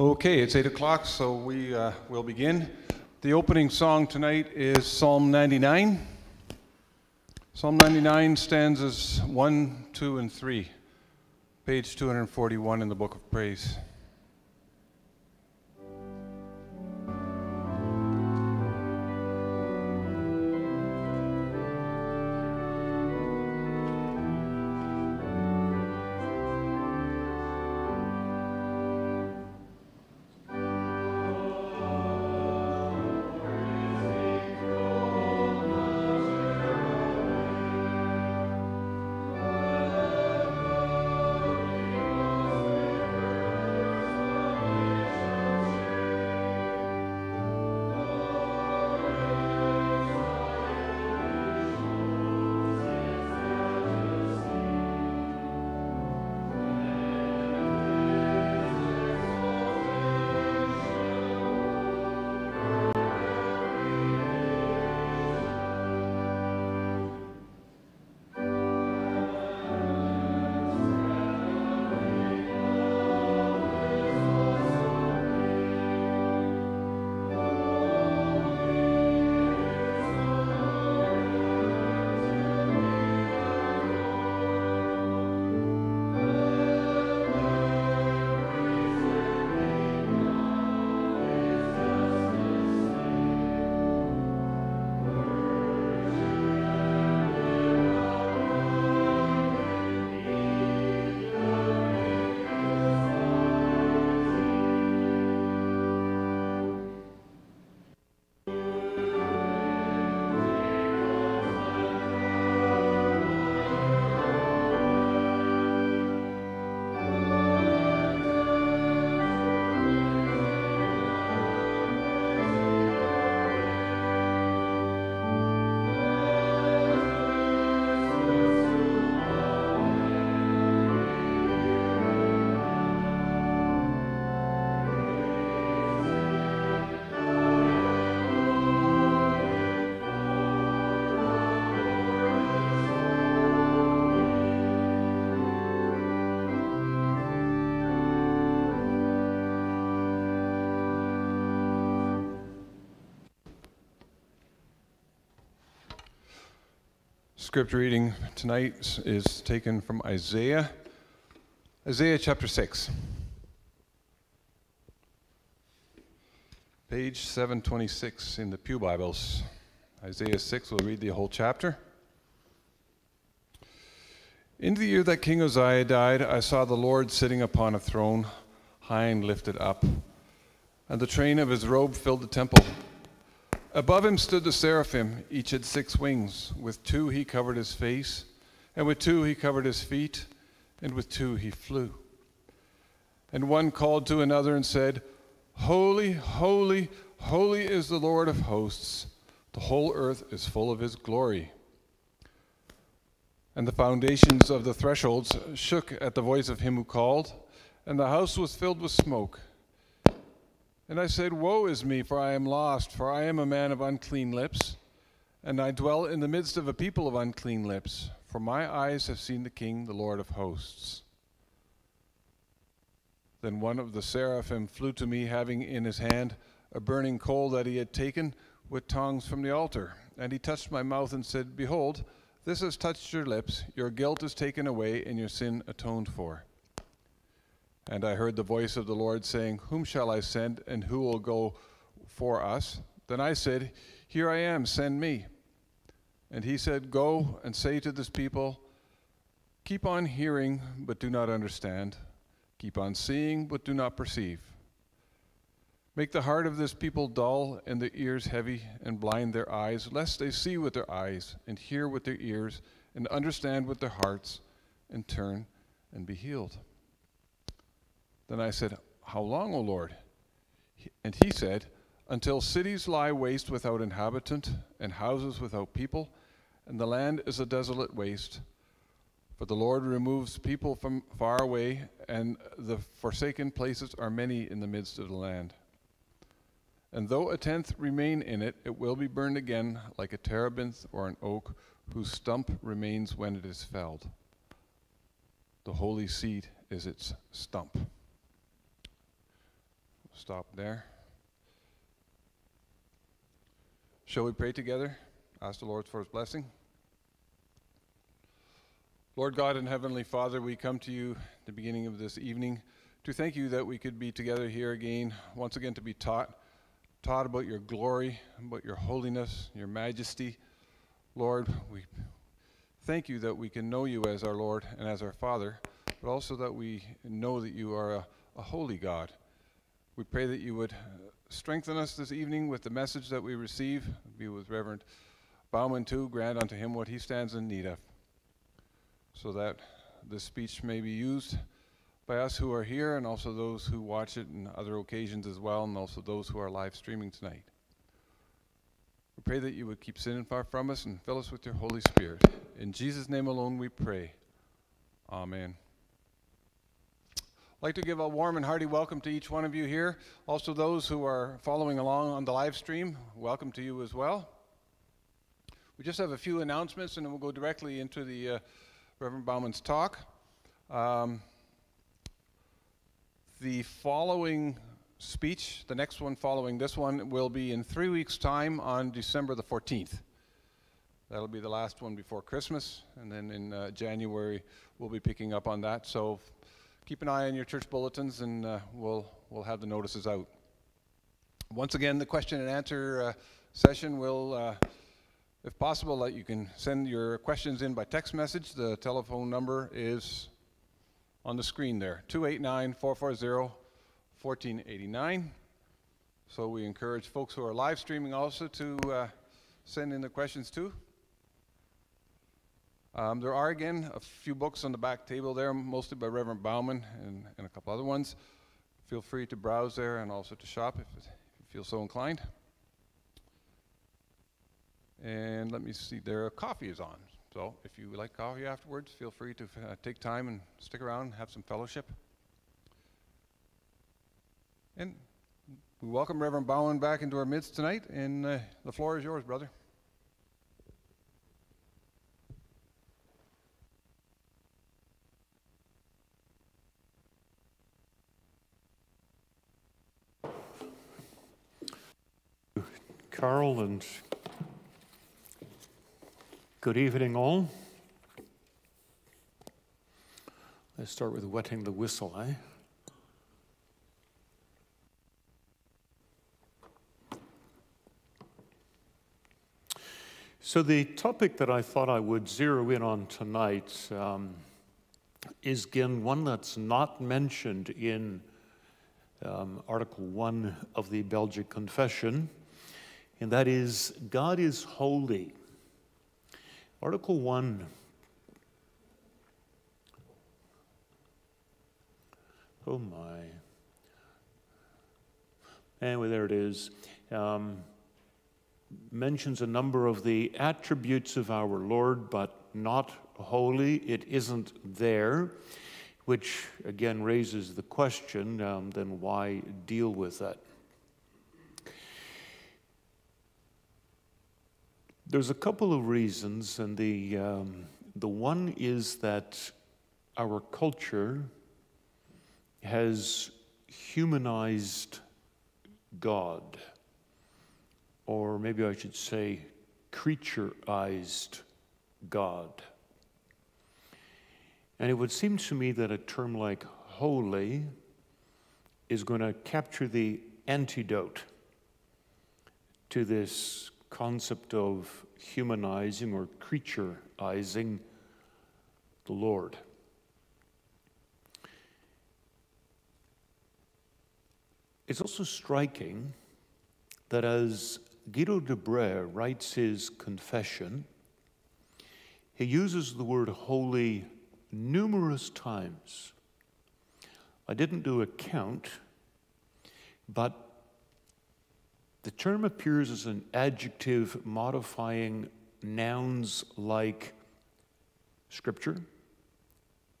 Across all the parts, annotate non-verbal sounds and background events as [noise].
Okay, it's 8 o'clock, so we uh, will begin. The opening song tonight is Psalm 99. Psalm 99 stanzas 1, 2, and 3, page 241 in the Book of Praise. Scripture reading tonight is taken from Isaiah, Isaiah chapter 6. Page 726 in the Pew Bibles. Isaiah 6, we'll read the whole chapter. In the year that King Uzziah died, I saw the Lord sitting upon a throne, high and lifted up, and the train of his robe filled the temple. Above him stood the seraphim, each had six wings. With two he covered his face, and with two he covered his feet, and with two he flew. And one called to another and said, Holy, holy, holy is the Lord of hosts. The whole earth is full of his glory. And the foundations of the thresholds shook at the voice of him who called, and the house was filled with smoke. And I said, Woe is me, for I am lost, for I am a man of unclean lips, and I dwell in the midst of a people of unclean lips, for my eyes have seen the King, the Lord of hosts. Then one of the seraphim flew to me, having in his hand a burning coal that he had taken with tongs from the altar. And he touched my mouth and said, Behold, this has touched your lips, your guilt is taken away, and your sin atoned for. And I heard the voice of the Lord saying, Whom shall I send, and who will go for us? Then I said, Here I am, send me. And he said, Go and say to this people, Keep on hearing, but do not understand. Keep on seeing, but do not perceive. Make the heart of this people dull and their ears heavy, and blind their eyes, lest they see with their eyes, and hear with their ears, and understand with their hearts, and turn and be healed. Then I said, How long, O Lord? And he said, Until cities lie waste without inhabitant, and houses without people, and the land is a desolate waste. For the Lord removes people from far away, and the forsaken places are many in the midst of the land. And though a tenth remain in it, it will be burned again like a terebinth or an oak whose stump remains when it is felled. The holy seed is its stump. Stop there. Shall we pray together? Ask the Lord for his blessing. Lord God and Heavenly Father, we come to you at the beginning of this evening to thank you that we could be together here again, once again to be taught, taught about your glory, about your holiness, your majesty. Lord, we thank you that we can know you as our Lord and as our Father, but also that we know that you are a, a holy God. We pray that you would uh, strengthen us this evening with the message that we receive. Be with Reverend Bouwman too. Grant unto him what he stands in need of, so that this speech may be used by us who are here and also those who watch it in other occasions as well, and also those who are live streaming tonight. We pray that you would keep sin far from us and fill us with your Holy Spirit. In Jesus' name alone we pray. Amen. I'd like to give a warm and hearty welcome to each one of you here. Also, those who are following along on the live stream, welcome to you as well. We just have a few announcements and then we'll go directly into the uh, Reverend Bouwman's talk. Um, the following speech, the next one following this one, will be in three weeks' time on December the 14th. That'll be the last one before Christmas, and then in uh, January we'll be picking up on that. So keep an eye on your church bulletins, and uh, we'll we'll have the notices out. Once again, the question and answer uh, session will, uh, if possible, you can send your questions in by text message. The telephone number is on the screen there 289 440 1489. So we encourage folks who are live streaming also to uh, send in the questions too. Um, there are again a few books on the back table there, mostly by Reverend Bouwman and, and a couple other ones. Feel free to browse there and also to shop if, if you feel so inclined. And let me see, there coffee is on. So if you like coffee afterwards, feel free to uh, take time and stick around and have some fellowship. And we welcome Reverend Bouwman back into our midst tonight, and uh, the floor is yours, brother. Carl and Good evening, all. Let's start with wetting the whistle, eh? So, the topic that I thought I would zero in on tonight um, is again one that's not mentioned in um, Article 1 of the Belgic Confession, and that is God is holy. Article 1. Oh my. Anyway, there it is. Um, mentions a number of the attributes of our Lord, but not holy. It isn't there, which again raises the question um, then why deal with that? There's a couple of reasons, and the, um, the one is that our culture has humanized God, or maybe I should say, creatureized God. And it would seem to me that a term like holy is going to capture the antidote to this concept of humanizing or creatureizing the Lord. It's also striking that as Guido de Brès writes his confession, he uses the word holy numerous times. I didn't do a count, but the term appears as an adjective modifying nouns like scripture,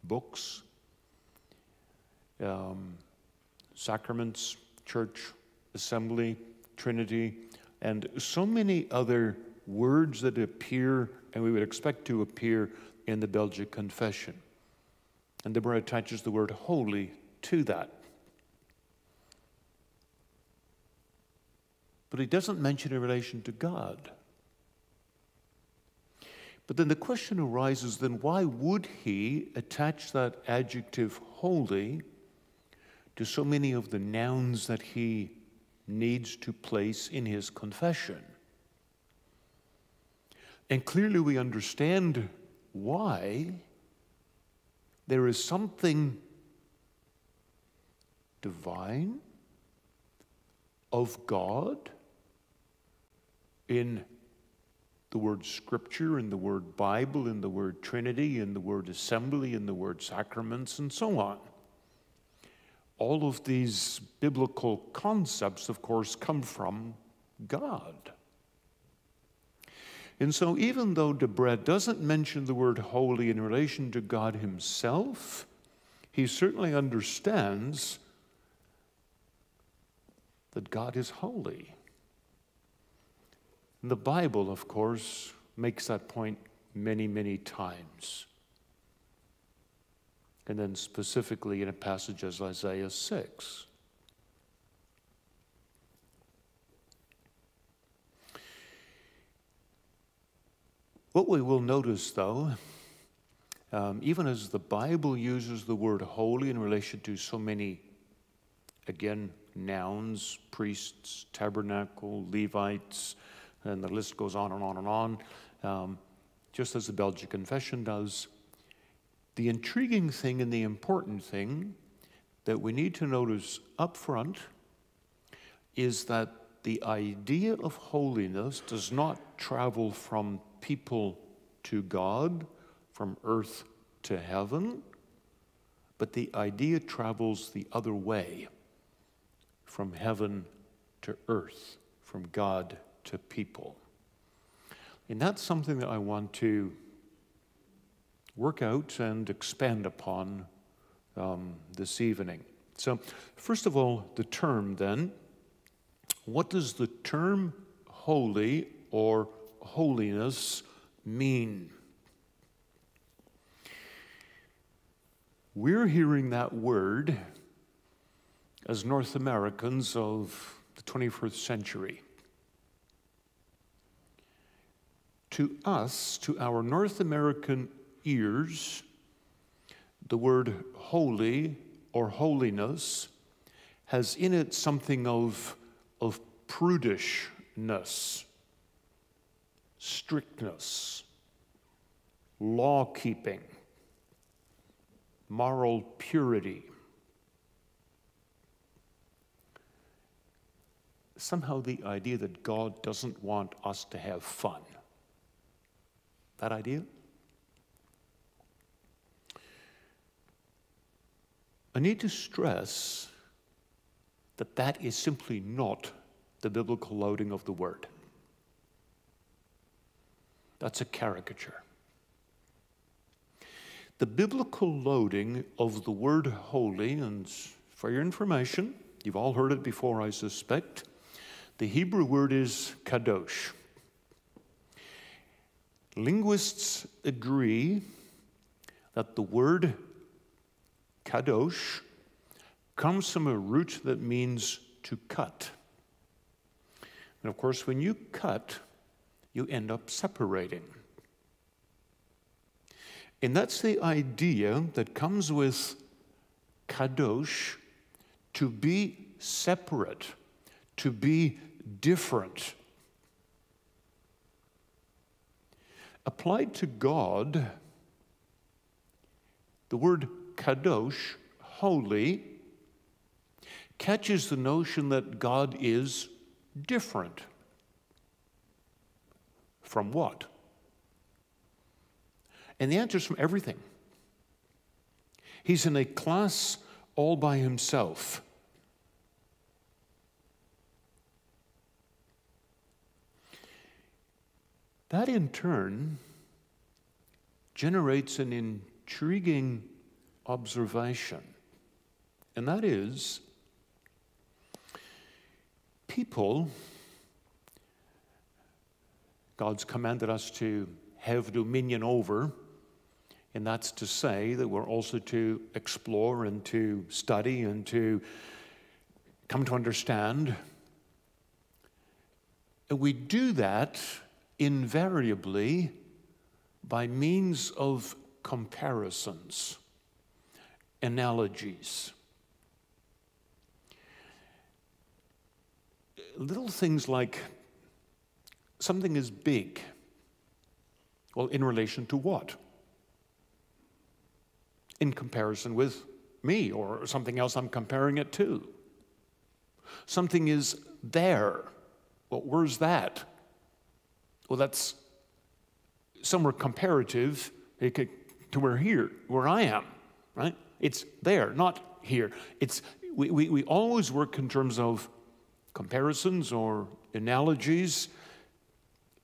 books, um, sacraments, church, assembly, Trinity, and so many other words that appear and we would expect to appear in the Belgic Confession. And de Brès attaches the word holy to that. But he doesn't mention in relation to God. But then the question arises then why would he attach that adjective holy to so many of the nouns that he needs to place in his confession? And clearly we understand why there is something divine of God in the word scripture, in the word Bible, in the word Trinity, in the word assembly, in the word sacraments, and so on. All of these biblical concepts, of course, come from God. And so, even though de Brès doesn't mention the word holy in relation to God himself, he certainly understands that God is holy. The Bible, of course, makes that point many, many times. And then specifically in a passage as Isaiah 6. What we will notice, though, um, even as the Bible uses the word holy in relation to so many, again, nouns, priests, tabernacle, Levites, and the list goes on and on and on, um, just as the Belgic Confession does. The intriguing thing and the important thing that we need to notice up front is that the idea of holiness does not travel from people to God, from earth to heaven, but the idea travels the other way from heaven to earth, from God to people. And that's something that I want to work out and expand upon um, this evening. So, first of all, the term then. What does the term holy or holiness mean? We're hearing that word as North Americans of the 21st century. To us, to our North American ears, the word holy or holiness has in it something of, of prudishness strictness, law keeping, moral purity. Somehow, the idea that God doesn't want us to have fun. That idea? I need to stress that that is simply not the biblical loading of the word. That's a caricature. The biblical loading of the word holy, and for your information, you've all heard it before, I suspect. The Hebrew word is kadosh. Linguists agree that the word kadosh comes from a root that means to cut. And of course, when you cut, you end up separating. And that's the idea that comes with kadosh to be separate, to be different. Applied to God, the word kadosh, holy, catches the notion that God is different. From what? And the answer is from everything. He's in a class all by himself. That in turn generates an intriguing observation, and that is people God's commanded us to have dominion over, and that's to say that we're also to explore and to study and to come to understand. And we do that invariably by means of comparisons, analogies. Little things like something is big. Well, in relation to what? In comparison with me or something else I'm comparing it to. Something is there. Well, where's that? Well, that's somewhere comparative eh, to where here, where I am, right? It's there, not here. It's, we, we, we always work in terms of comparisons or analogies.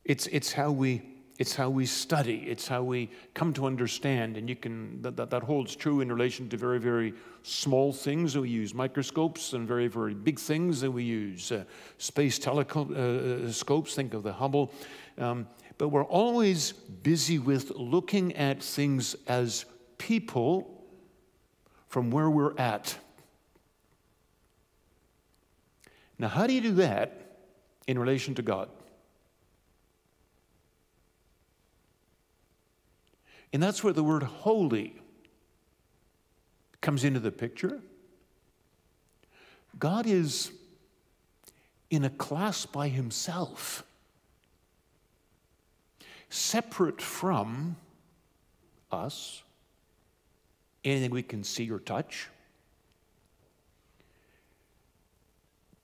It's, it's how we it's how we study, it's how we come to understand, and you can that, that, that, holds true in relation to very, very small things that we use microscopes and very, very big things that we use uh, space telescopes, think of the Hubble. Um, but we're always busy with looking at things as people from where we're at. Now, how do you do that in relation to God? And that's where the word holy comes into the picture. God is in a class by himself, separate from us, anything we can see or touch.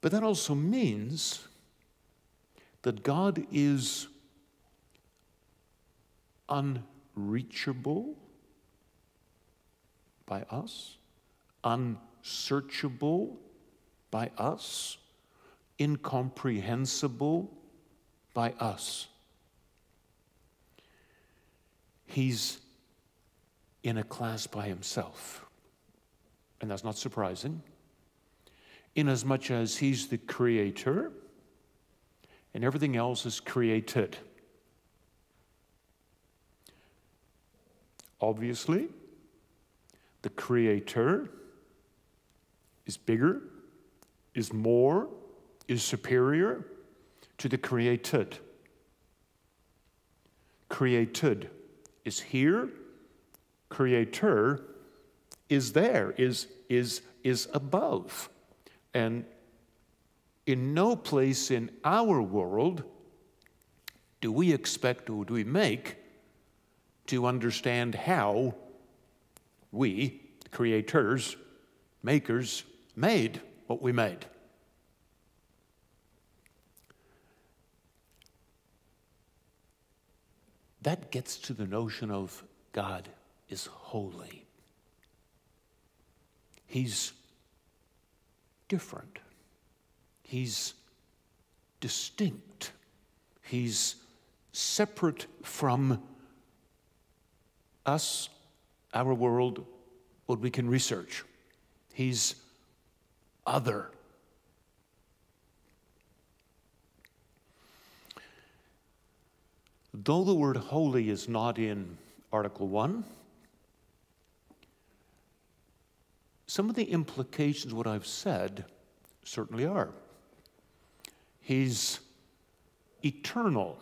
But that also means that God is un reachable by us, unsearchable by us, incomprehensible by us. He's in a class by himself. And that's not surprising, inasmuch as he's the creator and everything else is created. Obviously, the Creator is bigger, is more, is superior to the created. Created is here, Creator is there, is, is, is above. And in no place in our world do we expect or do we make to understand how we, creators, makers, made what we made. That gets to the notion of God is holy. He's different. He's distinct. He's separate from us, our world, what we can research. He's other. Though the word holy is not in Article 1, some of the implications, what I've said, certainly are. He's eternal,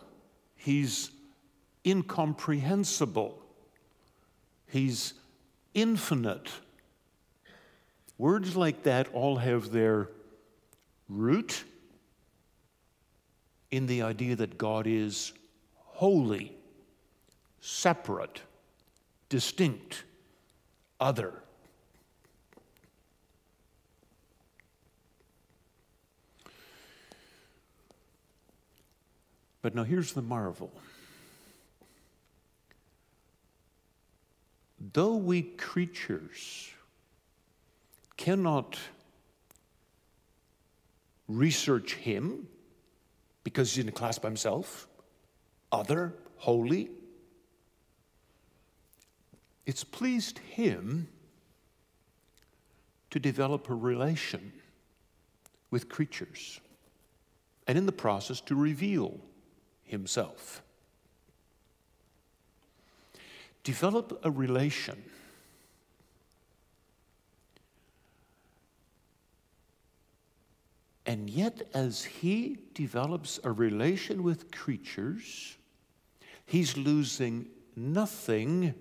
he's incomprehensible, He's infinite. Words like that all have their root in the idea that God is holy, separate, distinct, other. But now here's the marvel. Though we creatures cannot research him because he's in a class by himself, other, holy, it's pleased him to develop a relation with creatures and in the process to reveal himself. Develop a relation. And yet, as he develops a relation with creatures, he's losing nothing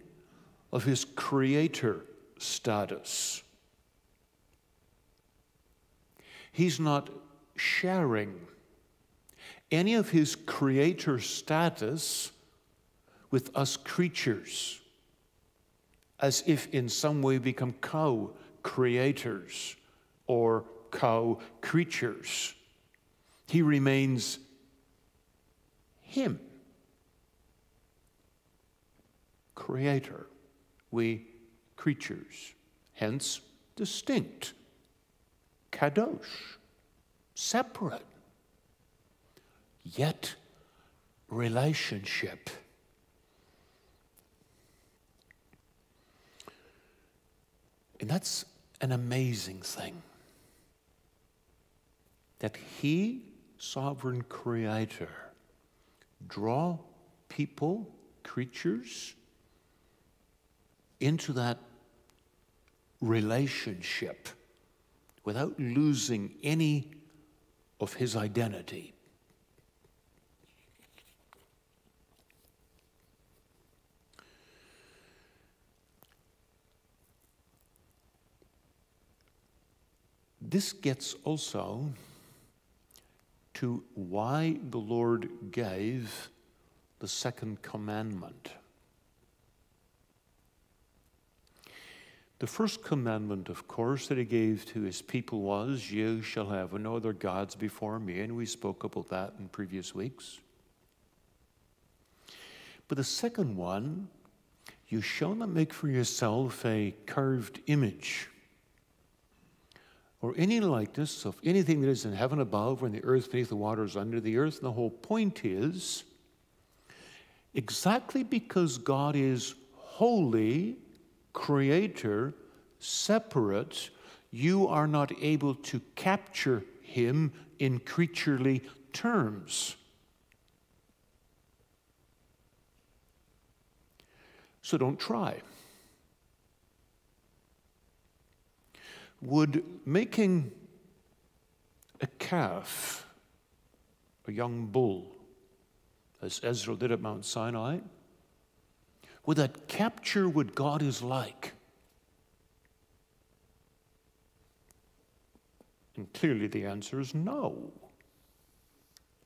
of his creator status. He's not sharing any of his creator status with us creatures, as if in some way become co creators or co creatures. He remains Him, Creator. We creatures, hence distinct, kadosh, separate, yet relationship. And that's an amazing thing. That He, sovereign creator, draw people, creatures, into that relationship without losing any of his identity. This gets also to why the Lord gave the second commandment. The first commandment, of course, that he gave to his people was, You shall have no other gods before me. And we spoke about that in previous weeks. But the second one, you shall not make for yourself a carved image or any likeness of anything that is in heaven above or in the earth beneath the waters under the earth. And the whole point is exactly because God is holy, creator, separate, you are not able to capture him in creaturely terms. So don't try. Would making a calf, a young bull, as Ezra did at Mount Sinai, would that capture what God is like? And clearly the answer is no.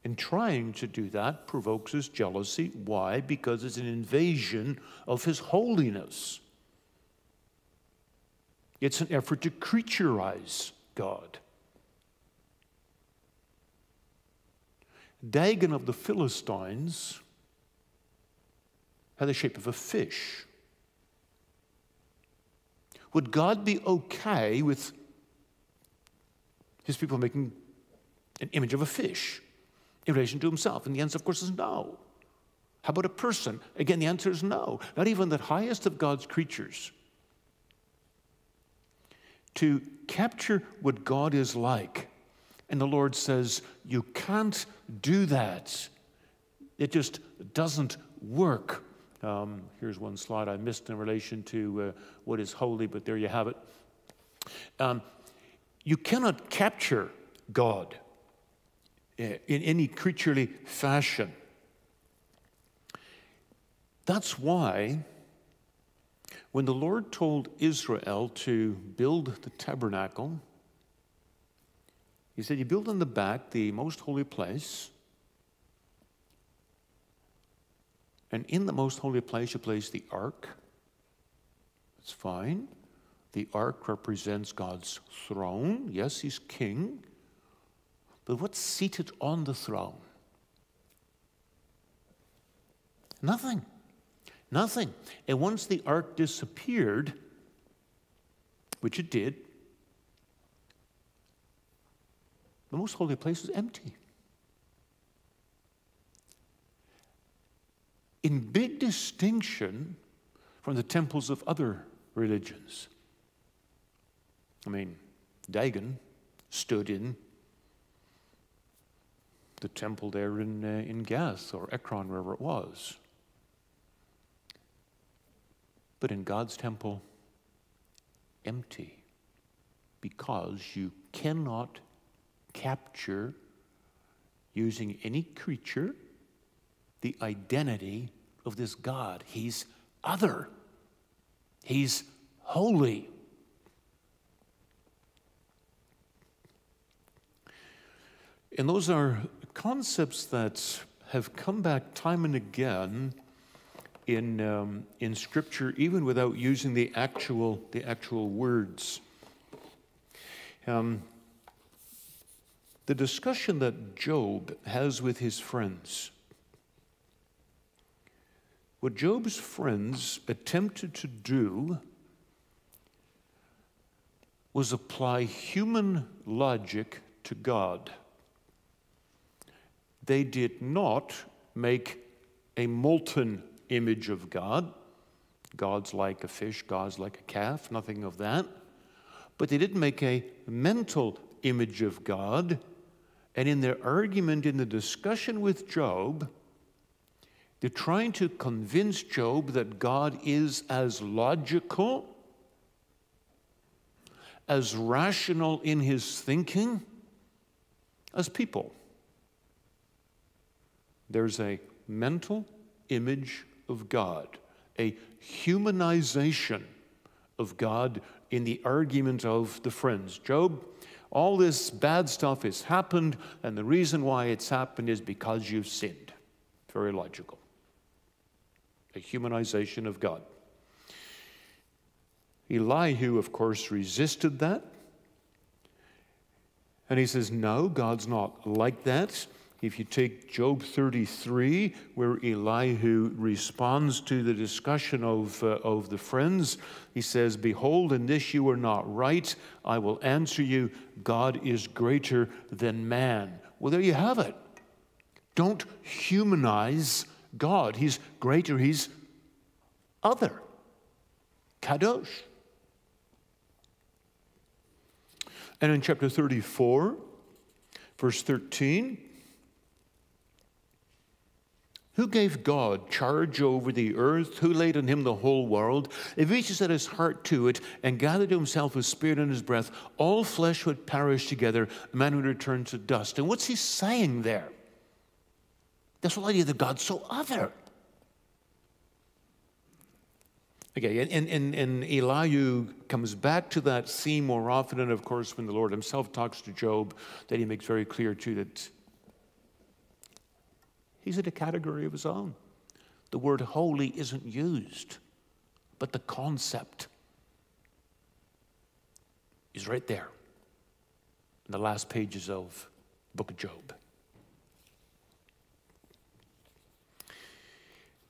And trying to do that provokes his jealousy. Why? Because it's an invasion of his holiness. It's an effort to creaturize God. Dagon of the Philistines had the shape of a fish. Would God be okay with his people making an image of a fish in relation to himself? And the answer, of course, is no. How about a person? Again, the answer is no. Not even the highest of God's creatures to capture what God is like. And the Lord says, You can't do that. It just doesn't work. Um, here's one slide I missed in relation to uh, what is holy, but there you have it. Um, you cannot capture God uh, in any creaturely fashion. That's why when the Lord told Israel to build the tabernacle, He said, You build in the back the most holy place. And in the most holy place, you place the ark. That's fine. The ark represents God's throne. Yes, He's king. But what's seated on the throne? Nothing. Nothing. And once the ark disappeared, which it did, the most holy place was empty. In big distinction from the temples of other religions. I mean, Dagon stood in the temple there in, uh, in Gath or Ekron, wherever it was. But in God's temple, empty, because you cannot capture, using any creature, the identity of this God. He's other, He's holy. And those are concepts that have come back time and again in, um, in Scripture, even without using the actual, the actual words. Um, the discussion that Job has with his friends, what Job's friends attempted to do was apply human logic to God. They did not make a molten image of God. God's like a fish, God's like a calf, nothing of that. But they didn't make a mental image of God. And in their argument, in the discussion with Job, they're trying to convince Job that God is as logical, as rational in his thinking as people. There's a mental image of God, a humanization of God in the argument of the friends. Job, all this bad stuff has happened, and the reason why it's happened is because you've sinned. Very logical. A humanization of God. Elihu, of course, resisted that. And he says, No, God's not like that. If you take Job 33, where Elihu responds to the discussion of, uh, of the friends, he says, Behold, in this you are not right. I will answer you, God is greater than man. Well, there you have it. Don't humanize God. He's greater, He's other. Kadosh. And in chapter 34, verse 13, who gave God charge over the earth? Who laid on him the whole world? If each set his heart to it and gathered to himself his spirit and his breath, all flesh would perish together, man would return to dust. And what's he saying there? This whole idea that God's so other. Okay, and, and, and Elihu comes back to that theme more often, and of course, when the Lord himself talks to Job, that he makes very clear too that He's in a category of his own. The word holy isn't used, but the concept is right there in the last pages of book of Job.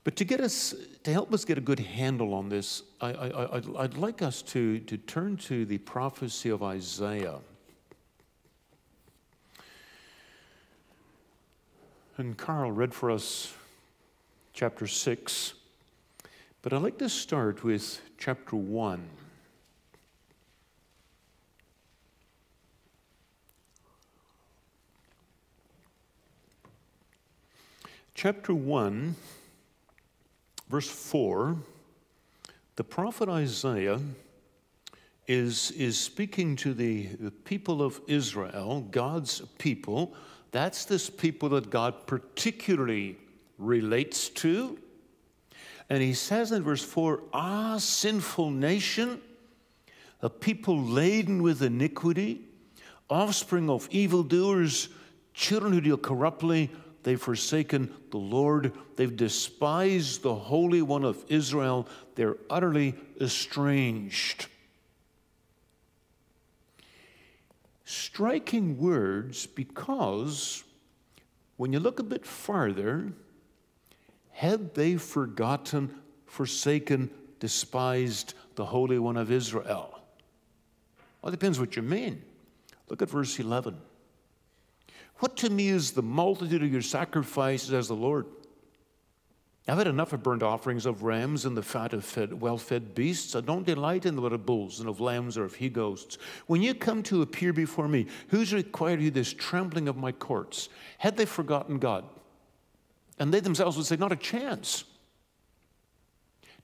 But to get us, to help us get a good handle on this, I, I'd like us to, to turn to the prophecy of Isaiah. And Carl read for us chapter 6, but I'd like to start with chapter 1. Chapter 1, verse 4, the prophet Isaiah is, is speaking to the, the people of Israel, God's people that's this people that God particularly relates to. And he says in verse 4 Ah, sinful nation, a people laden with iniquity, offspring of evildoers, children who deal corruptly, they've forsaken the Lord, they've despised the Holy One of Israel, they're utterly estranged. Striking words because when you look a bit farther, had they forgotten, forsaken, despised the Holy One of Israel? Well, it depends what you mean. Look at verse 11. What to me is the multitude of your sacrifices as the Lord? I've had enough of burnt offerings of rams and the fat of fed, well-fed beasts. I don't delight in the blood of bulls and of lambs or of he-goats. When you come to appear before me, who's required you this trampling of my courts? Had they forgotten God? And they themselves would say, not a chance.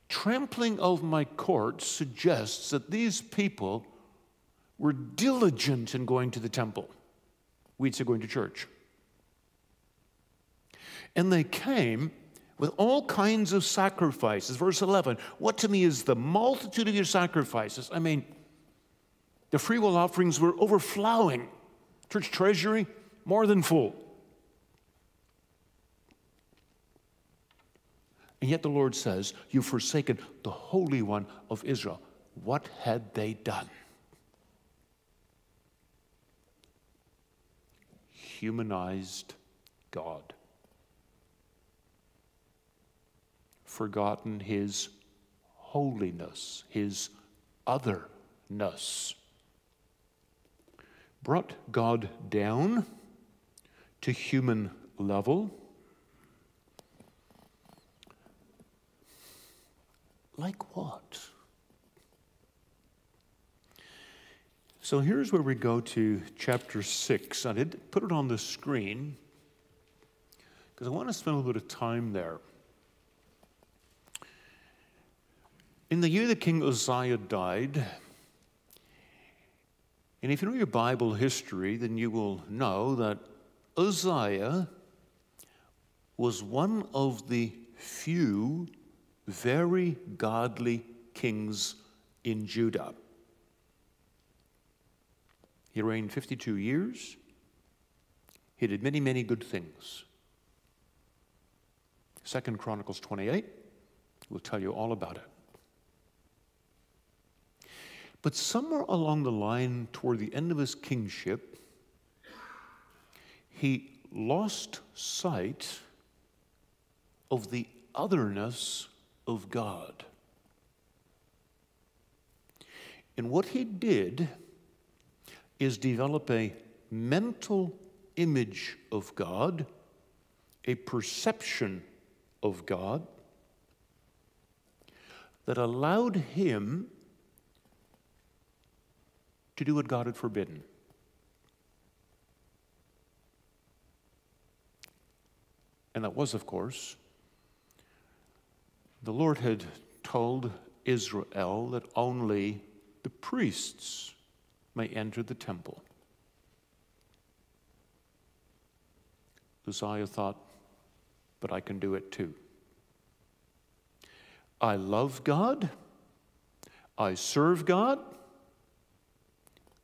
Trampling of my courts suggests that these people were diligent in going to the temple We'd say going to church. And they came with all kinds of sacrifices. Verse 11 What to me is the multitude of your sacrifices? I mean, the free will offerings were overflowing. Church treasury, more than full. And yet the Lord says, You've forsaken the Holy One of Israel. What had they done? Humanized God. Forgotten his holiness, his otherness. Brought God down to human level Like what? So here's where we go to chapter 6. I did put it on the screen because I want to spend a little bit of time there. In the year that King Uzziah died, and if you know your Bible history, then you will know that Uzziah was one of the few very godly kings in Judah. He reigned 52 years. He did many, many good things. Second Chronicles 28 will tell you all about it. But somewhere along the line, toward the end of his kingship, he lost sight of the otherness of God. And what he did is develop a mental image of God, a perception of God that allowed him to do what God had forbidden. And that was, of course, the Lord had told Israel that only the priests may enter the temple. Uzziah thought, but I can do it too. I love God. I serve God.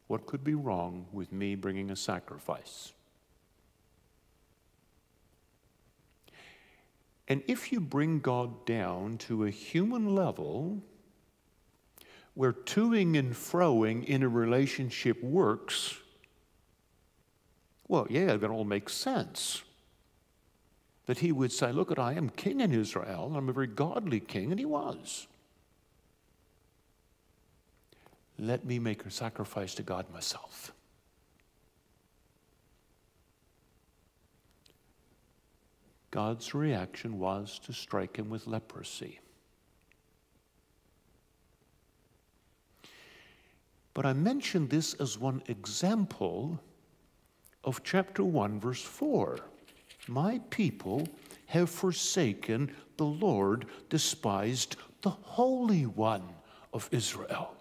What could be wrong with me bringing a sacrifice? And if you bring God down to a human level where toing and froing in a relationship works, well, yeah, that all makes sense. That he would say, Look, at I am king in Israel, I'm a very godly king, and he was. Let me make a sacrifice to God myself. God's reaction was to strike him with leprosy. But I mention this as one example of chapter 1, verse 4. My people have forsaken the Lord, despised the Holy One of Israel.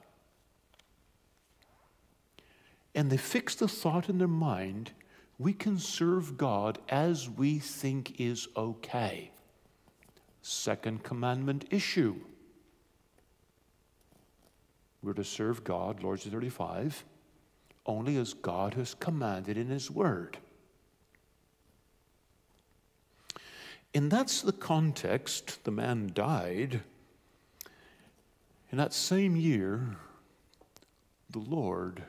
And they fix the thought in their mind we can serve God as we think is okay. Second commandment issue. We're to serve God, Lord's 35, only as God has commanded in His Word. And that's the context. The man died. In that same year, the Lord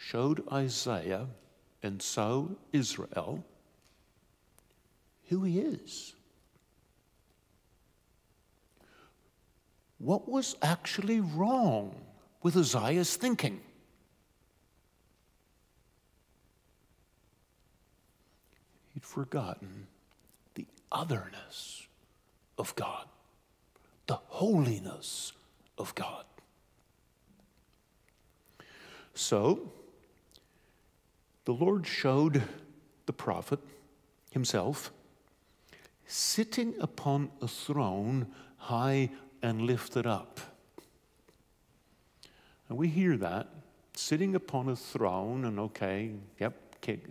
showed Isaiah and so Israel who he is. What was actually wrong with Isaiah's thinking? He'd forgotten the otherness of God, the holiness of God. So, the Lord showed the prophet himself sitting upon a throne high and lifted up. And we hear that sitting upon a throne, and okay, yep,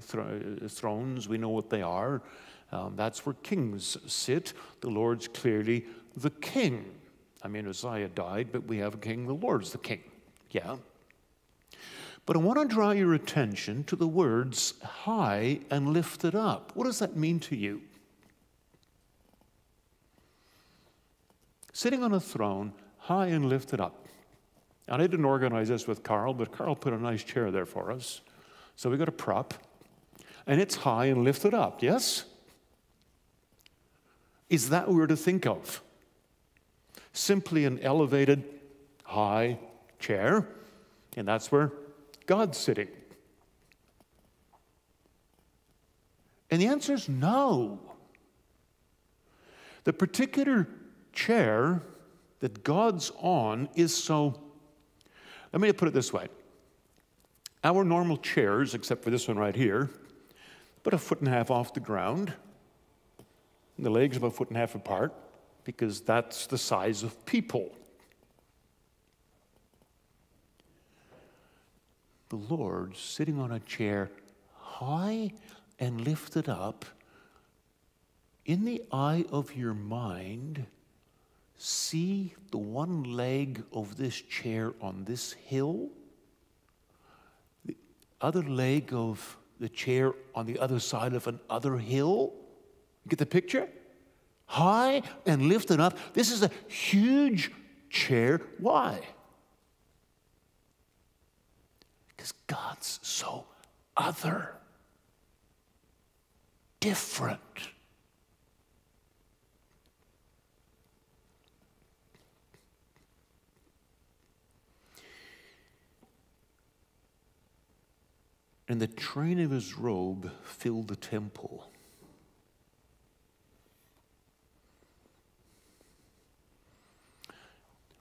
thrones, we know what they are. Um, that's where kings sit. The Lord's clearly the king. I mean, Uzziah died, but we have a king, the Lord's the king. Yeah. But I want to draw your attention to the words high and lifted up. What does that mean to you? Sitting on a throne, high and lifted up. And I didn't organize this with Carl, but Carl put a nice chair there for us. So we got a prop, and it's high and lifted up, yes? Is that what we're to think of? Simply an elevated, high chair, and that's where God's sitting. And the answer is no. The particular chair that God's on is so, let me put it this way. Our normal chairs, except for this one right here, about a foot and a half off the ground. The legs about a foot and a half apart, because that's the size of people. The Lord sitting on a chair high and lifted up, in the eye of your mind, see the one leg of this chair on this hill, the other leg of the chair on the other side of another hill. Get the picture? High and lifted up. This is a huge chair. Why? Because God's so other, different. and the train of his robe filled the temple.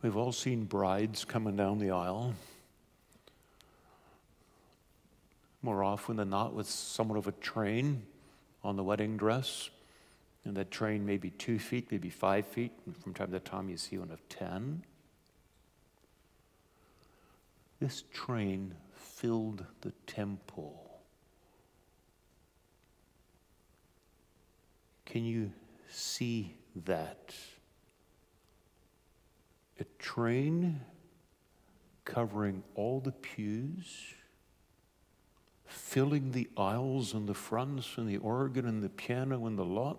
We've all seen brides coming down the aisle. More often than not, with somewhat of a train on the wedding dress. And that train may be two feet, maybe five feet. And from time to time, you see one of ten. This train filled the temple. Can you see that? A train covering all the pews, filling the aisles and the fronts and the organ and the piano and the lot.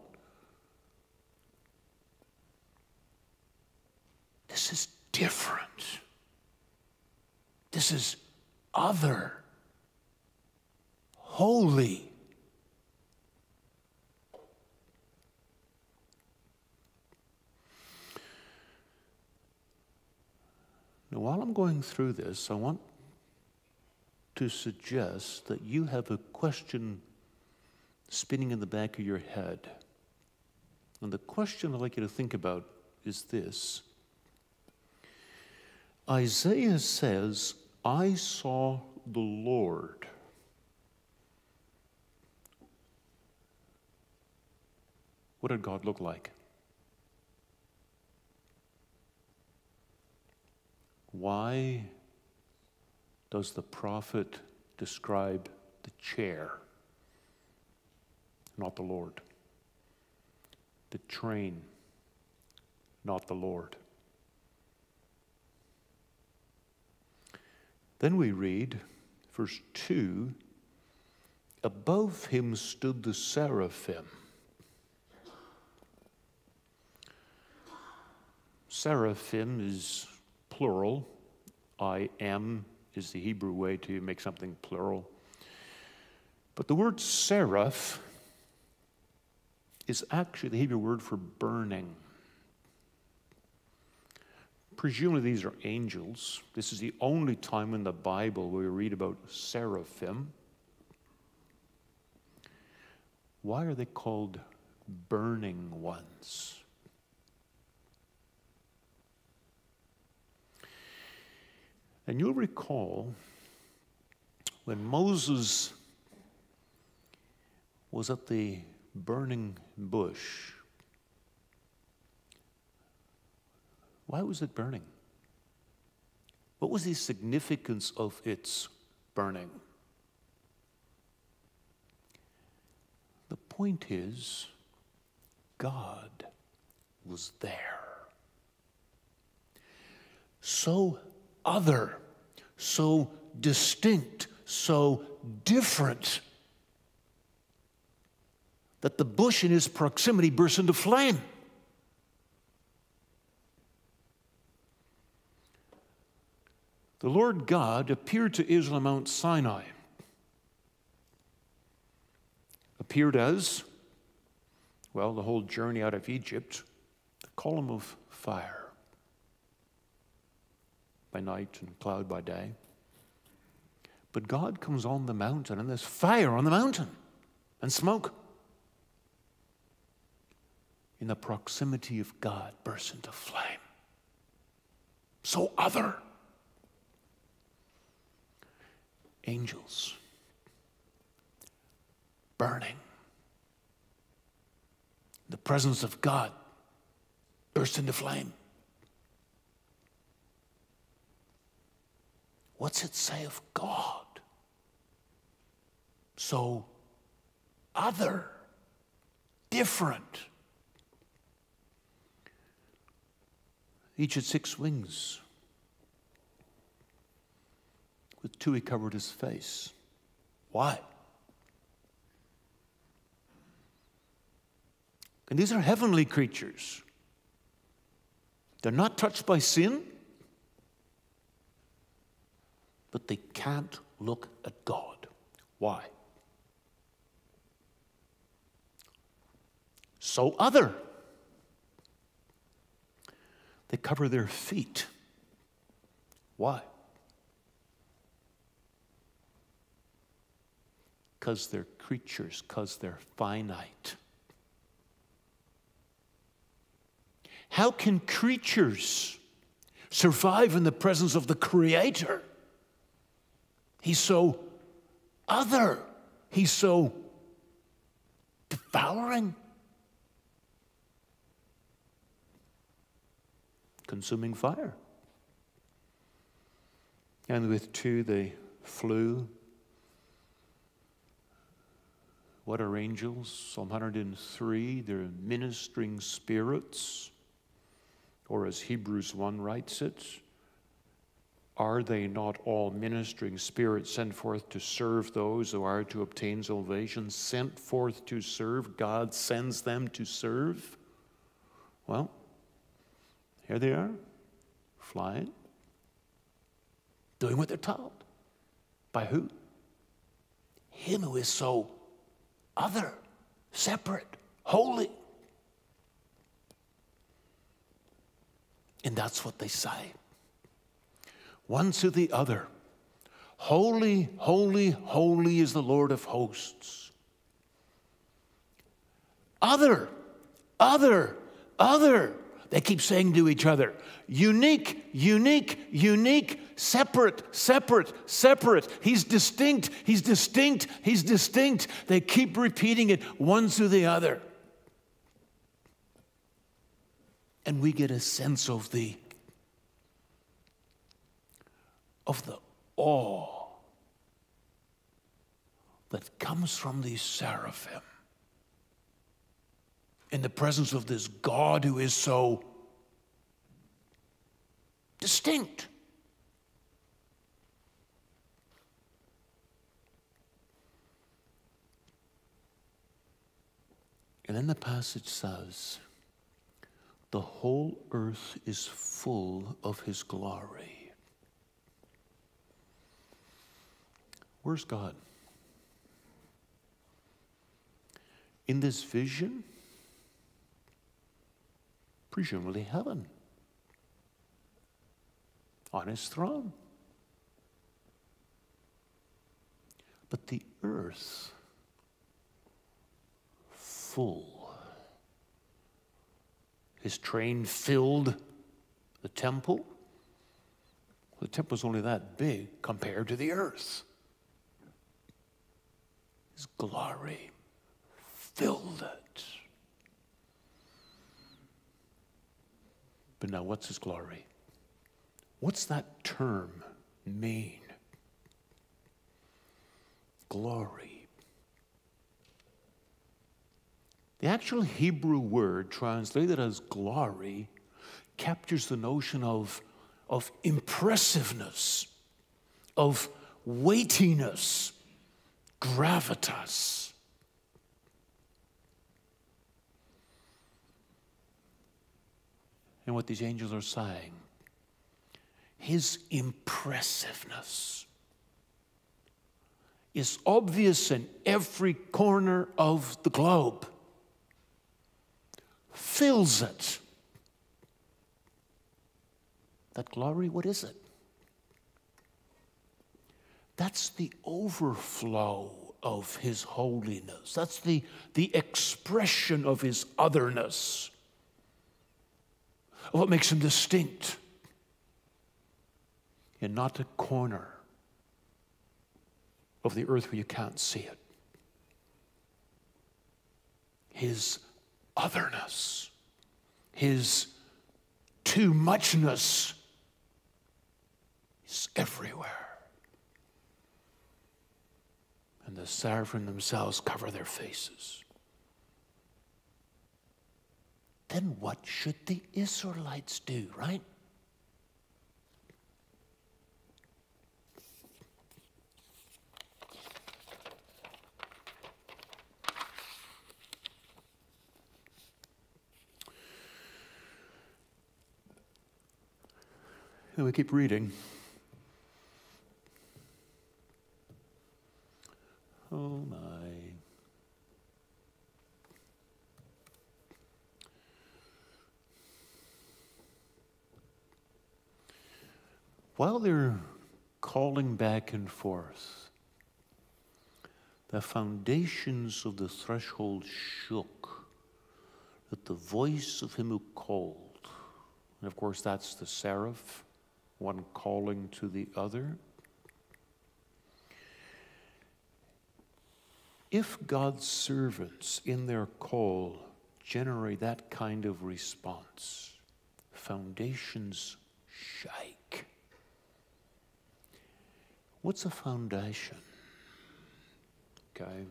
This is different. This is other, holy. Now, while I'm going through this, I want to suggest that you have a question spinning in the back of your head. And the question I'd like you to think about is this Isaiah says, I saw the Lord. What did God look like? Why does the prophet describe the chair, not the Lord? The train, not the Lord? Then we read, verse 2 Above him stood the seraphim. Seraphim is plural. I am is the Hebrew way to make something plural. But the word seraph is actually the Hebrew word for burning. Presumably, these are angels. This is the only time in the Bible where we read about seraphim. Why are they called burning ones? And you'll recall when Moses was at the burning bush Why was it burning? What was the significance of its burning. The point is, God was there. So other, so distinct, so different that the bush in his proximity burst into flame. The Lord God appeared to Israel on Mount Sinai. Appeared as, well, the whole journey out of Egypt, the column of fire by night and cloud by day. But God comes on the mountain, and there's fire on the mountain and smoke. In the proximity of God, bursts into flame. So other. Angels burning. The presence of God burst into flame. What's it say of God? So other, different. Each had six wings. With two, he covered his face. Why? And these are heavenly creatures. They're not touched by sin but they can't look at God. Why? So other. They cover their feet. Why? Because they're creatures, because they're finite. How can creatures survive in the presence of the Creator? He's so other. He's so devouring. Consuming fire. And with two, they flew. What are angels? Psalm 103, they're ministering spirits, or as Hebrews 1 writes it, are they not all ministering spirits sent forth to serve those who are to obtain salvation? Sent forth to serve, God sends them to serve. Well, here they are, flying, doing what they're told. By who? Him who is so other, separate, holy. And that's what they say one to the other. Holy, holy, holy is the Lord of hosts. Other, other, other. They keep saying to each other, unique, unique, unique, separate, separate, separate. He's distinct, he's distinct, he's distinct. They keep repeating it one to the other. And we get a sense of the of the awe that comes from these seraphim in the presence of this God who is so distinct. And then the passage says, the whole earth is full of his glory. Where's God? In this vision, presumably heaven, on his throne. But the earth, full. His train filled the temple. The temple was only that big compared to the earth. His glory filled it. But now, what's His glory? What's that term mean? glory. The actual Hebrew word translated as glory captures the notion of, of impressiveness, of weightiness, gravitas. And what these angels are saying, his impressiveness is obvious in every corner of the globe, fills it. That glory, what is it? That's the overflow of his holiness. That's the, the expression of his otherness, what makes him distinct and not a corner of the earth where you can't see it. His otherness, his too muchness is everywhere. And the seraphim themselves cover their faces. Then what should the Israelites do, right? And we keep reading. Oh my. While they're calling back and forth, the foundations of the threshold shook at the voice of him who called. And of course, that's the seraph one calling to the other. If God's servants in their call generate that kind of response, foundations shake. What's a foundation? Okay.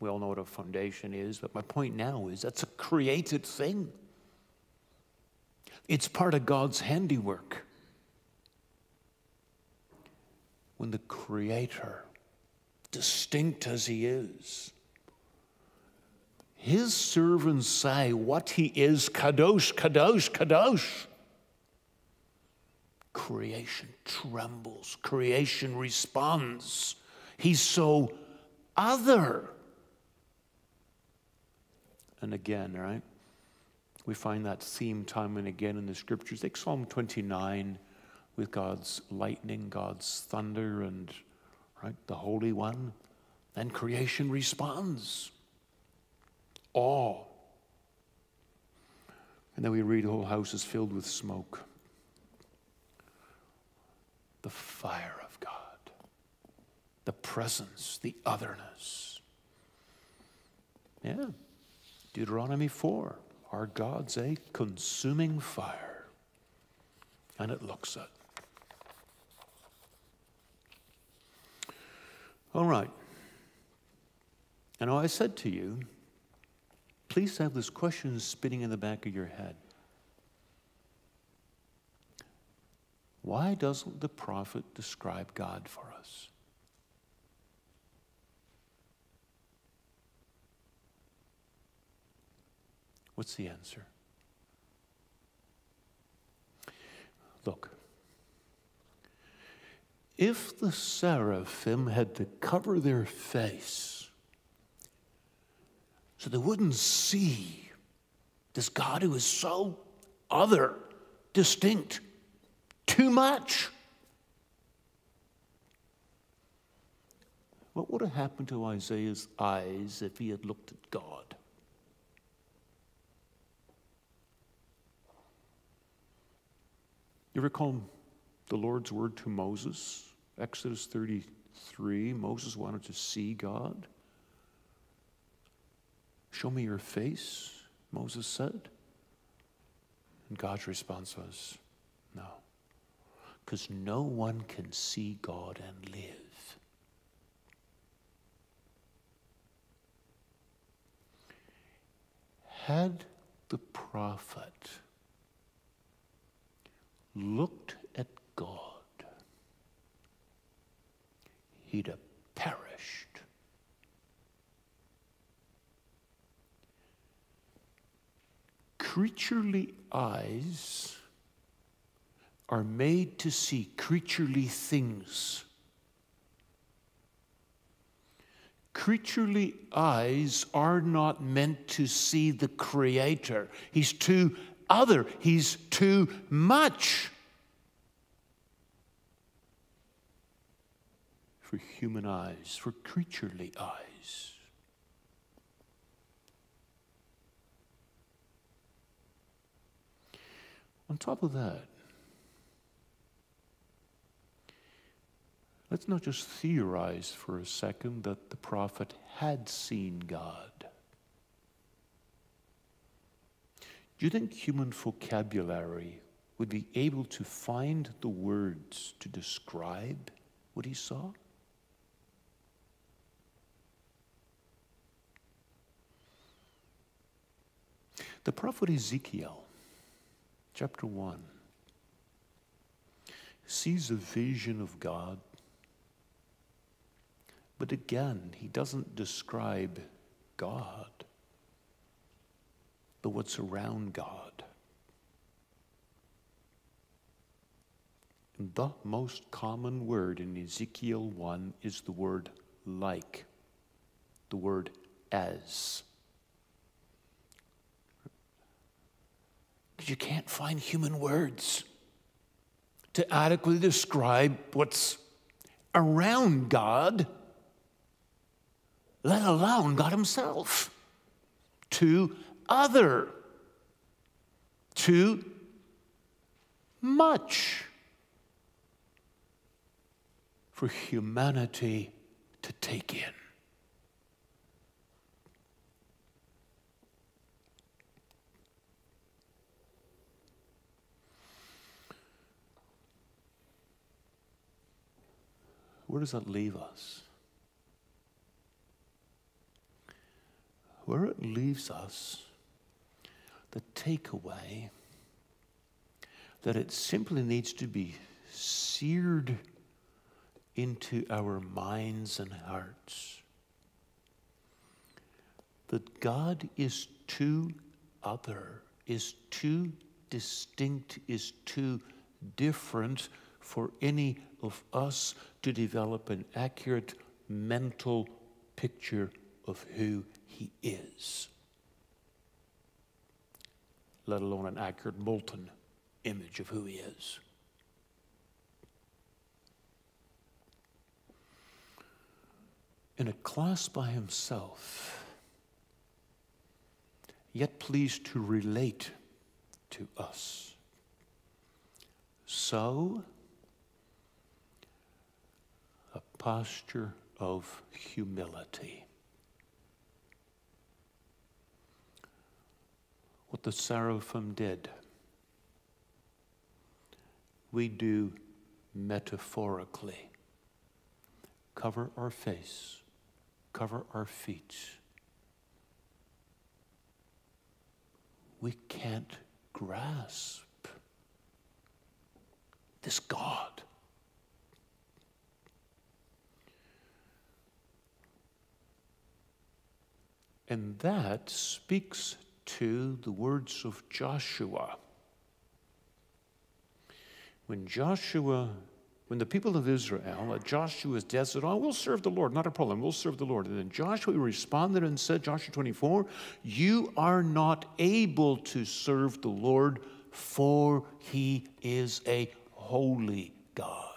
We all know what a foundation is, but my point now is that's a created thing. It's part of God's handiwork. when the Creator, distinct as He is, His servants say what He is Kadosh, Kadosh, Kadosh. Creation trembles, creation responds. He's so other. And again, right? We find that theme time and again in the scriptures, like Psalm 29 with God's lightning, God's thunder, and right, the Holy One, then creation responds. Awe. And then we read the whole house is filled with smoke. The fire of God, the presence, the otherness. Yeah. Deuteronomy 4. Our God's a consuming fire. And it looks it. All right. And I said to you, please have this question spinning in the back of your head. Why doesn't the prophet describe God for us? What's the answer? Look, if the seraphim had to cover their face so they wouldn't see this God who is so other, distinct, too much, what would have happened to Isaiah's eyes if he had looked at God? You recall the Lord's word to Moses, Exodus 33. Moses wanted to see God. Show me your face, Moses said. And God's response was, No. Because no one can see God and live. Had the prophet looked God, he'd have perished. Creaturely eyes are made to see creaturely things. Creaturely eyes are not meant to see the Creator. He's too other, He's too much for human eyes, for creaturely eyes. On top of that, let's not just theorize for a second that the prophet had seen God. Do you think human vocabulary would be able to find the words to describe what he saw? The prophet Ezekiel, chapter 1, sees a vision of God, but again, he doesn't describe God, but what's around God. The most common word in Ezekiel 1 is the word like, the word as. Because you can't find human words to adequately describe what's around God, let alone God Himself. Too other, too much for humanity to take in. Where does that leave us? Where it leaves us, the takeaway that it simply needs to be seared into our minds and hearts. That God is too other, is too distinct, is too different for any of us to develop an accurate mental picture of who he is, let alone an accurate molten image of who he is. In a class by himself, yet pleased to relate to us. So, a posture of humility. What the seraphim did, we do metaphorically. Cover our face, cover our feet. We can't grasp this God. And that speaks to the words of Joshua. When Joshua, when the people of Israel at Joshua's death said, Oh, we'll serve the Lord, not a problem, we'll serve the Lord. And then Joshua responded and said, Joshua 24, You are not able to serve the Lord, for he is a holy God.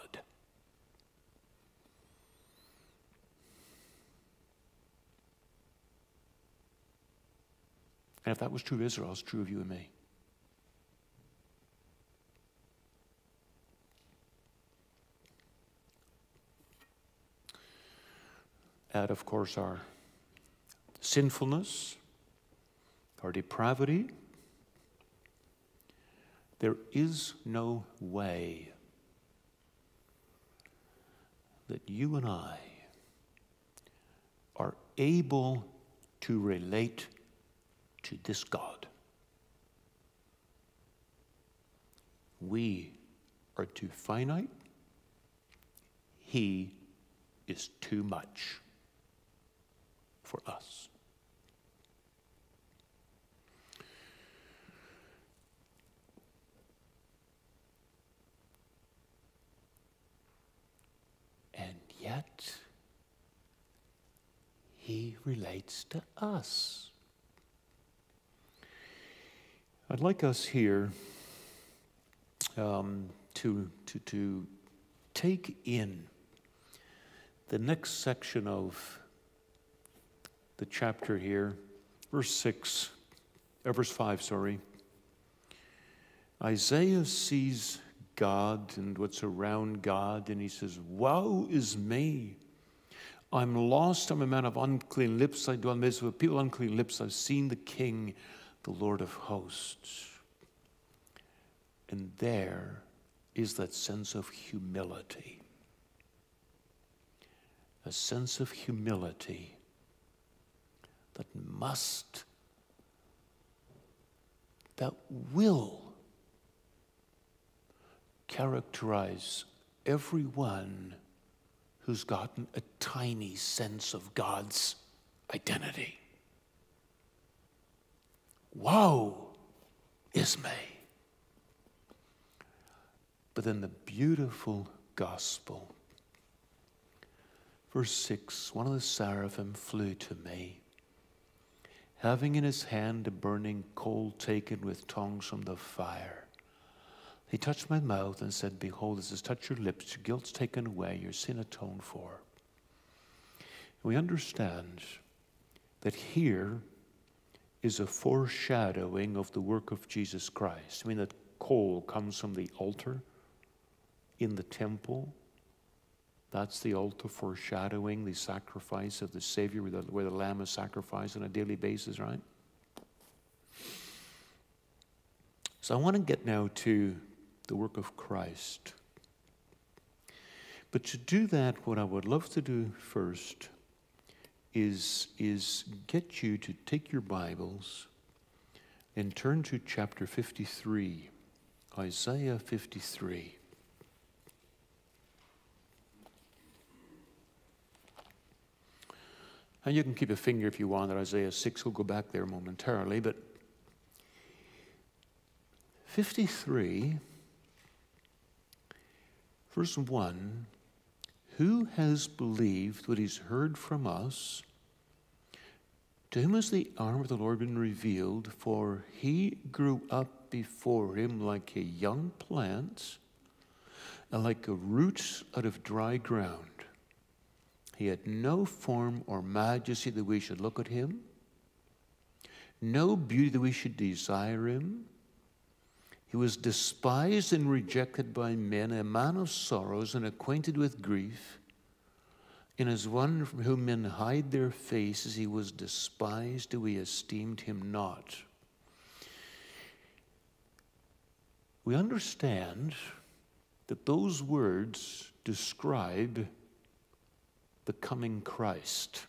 And if that was true of Israel, it's true of you and me. Add, of course, our sinfulness, our depravity. There is no way that you and I are able to relate to this God. We are too finite. He is too much for us. And yet, he relates to us. I'd like us here um, to, to, to take in the next section of the chapter here, verse 6, uh, verse 5, sorry. Isaiah sees God and what's around God, and he says, Woe is me! I'm lost. I'm a man of unclean lips. I dwell in midst of people unclean lips. I've seen the King, the Lord of hosts. And there is that sense of humility. A sense of humility that must, that will characterize everyone who's gotten a tiny sense of God's identity. Woe is me. But then the beautiful gospel. Verse 6 One of the seraphim flew to me, having in his hand a burning coal taken with tongues from the fire. He touched my mouth and said, Behold, this has touched your lips, your guilt's taken away, your sin atoned for. We understand that here is a foreshadowing of the work of Jesus Christ. I mean, that coal comes from the altar in the temple. That's the altar foreshadowing the sacrifice of the Savior, where the, where the lamb is sacrificed on a daily basis, right? So I want to get now to the work of Christ. But to do that, what I would love to do first is, is get you to take your Bibles and turn to chapter 53, Isaiah 53. And you can keep a finger if you want at Isaiah 6. We'll go back there momentarily. But 53, verse 1 Who has believed what he's heard from us? To whom has the arm of the Lord been revealed? For he grew up before him like a young plant and like a root out of dry ground. He had no form or majesty that we should look at him, no beauty that we should desire him. He was despised and rejected by men, a man of sorrows and acquainted with grief. And as one from whom men hide their faces, he was despised, and we esteemed him not. We understand that those words describe the coming Christ.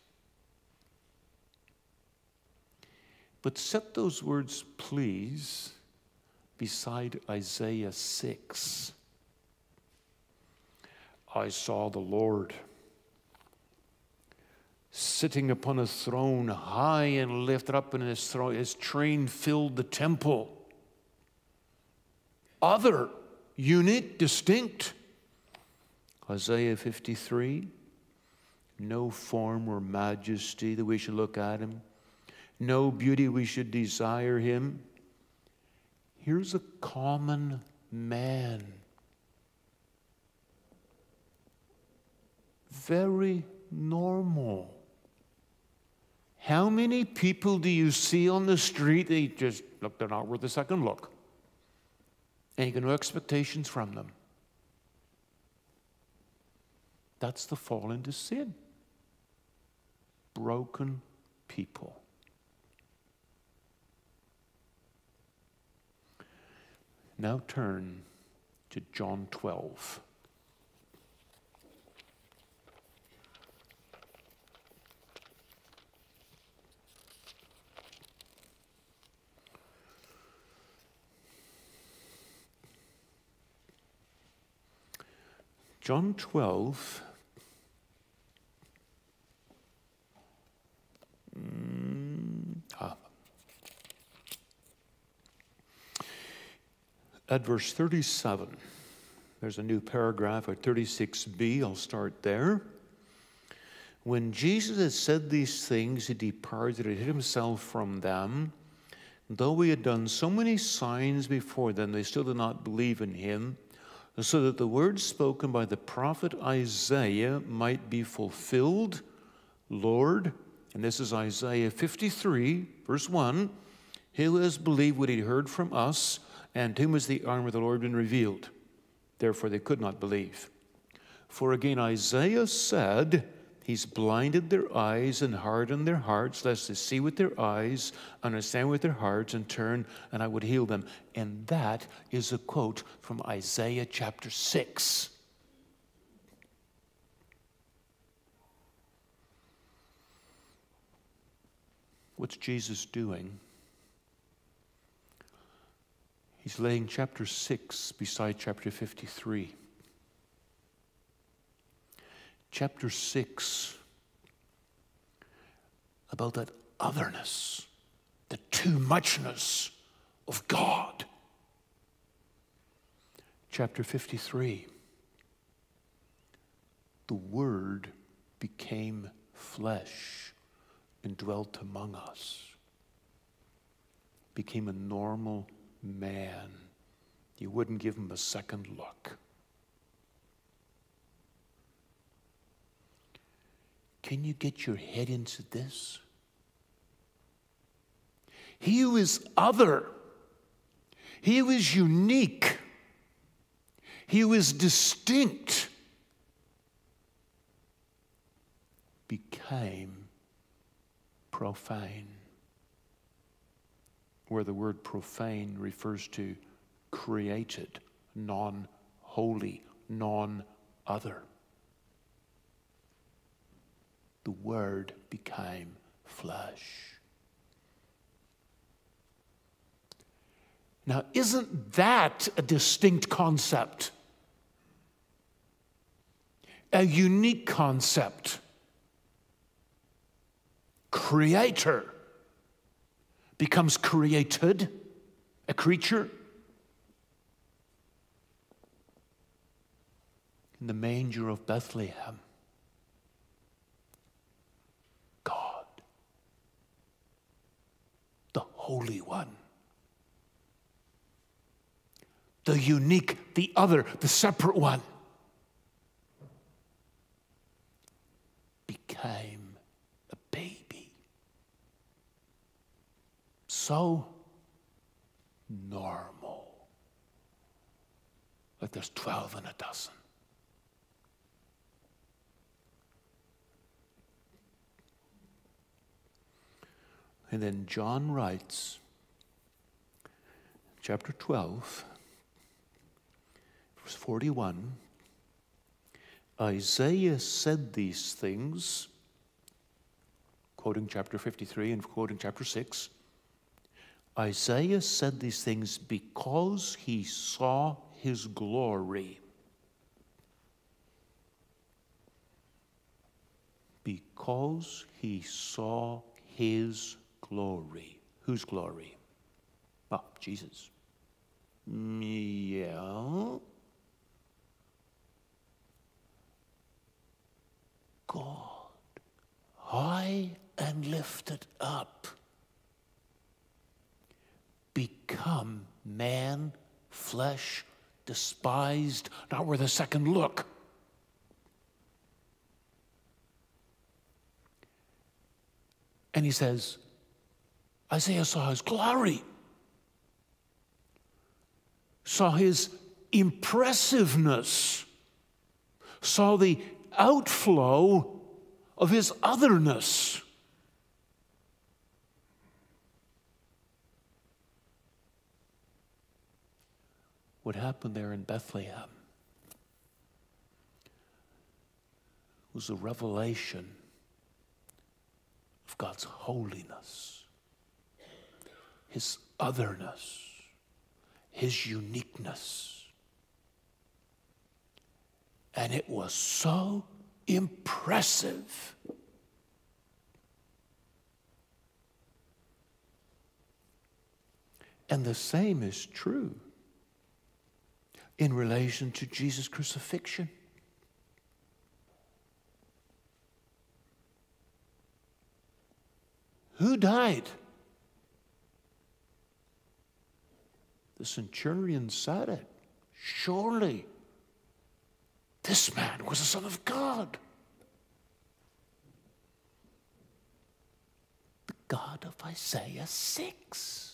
But set those words, please, beside Isaiah 6. I saw the Lord sitting upon a throne high and lifted up in his throne. His train filled the temple. Other, unique, distinct. Isaiah 53 no form or majesty that we should look at him, no beauty we should desire him. Here's a common man. Very normal. How many people do you see on the street? They just look, they're not worth a second look. And you got no expectations from them. That's the fall into sin broken people. Now turn to John 12. John 12. Mm, ah, At verse 37, there's a new paragraph at 36b. I'll start there. When Jesus had said these things, he departed and hid himself from them. Though he had done so many signs before them, they still did not believe in him, so that the words spoken by the prophet Isaiah might be fulfilled. Lord, and this is Isaiah 53, verse 1 He Who has believed what he heard from us, and whom has the arm of the Lord been revealed? Therefore they could not believe. For again, Isaiah said, He's blinded their eyes and hardened their hearts, lest they see with their eyes, understand with their hearts, and turn, and I would heal them. And that is a quote from Isaiah chapter 6. What's Jesus doing? He's laying chapter 6 beside chapter 53 chapter 6 about that otherness, the too muchness of God. Chapter 53 the Word became flesh and dwelt among us, became a normal man. You wouldn't give him a second look. Can you get your head into this? He who is other, he who is unique, he who is distinct, became profane. Where the word profane refers to created, non holy, non other the Word became flesh. Now, isn't that a distinct concept? A unique concept. Creator becomes created, a creature. In the manger of Bethlehem. God, the Holy One. The unique, the other, the separate one became a baby. So normal. Like there's 12 in a dozen. And then John writes, chapter 12, verse 41 Isaiah said these things, quoting chapter 53 and quoting chapter 6. Isaiah said these things because he saw his glory. Because he saw his glory. Whose glory? Ah, Jesus. Yeah. God, high and lifted up, become man, flesh, despised, not worth a second look. And he says, Isaiah saw his glory, saw his impressiveness, saw the outflow of his otherness. What happened there in Bethlehem was a revelation of God's holiness his otherness, his uniqueness. And it was so impressive. And the same is true in relation to Jesus' crucifixion. Who died? The centurion said it. Surely this man was the Son of God. The God of Isaiah 6.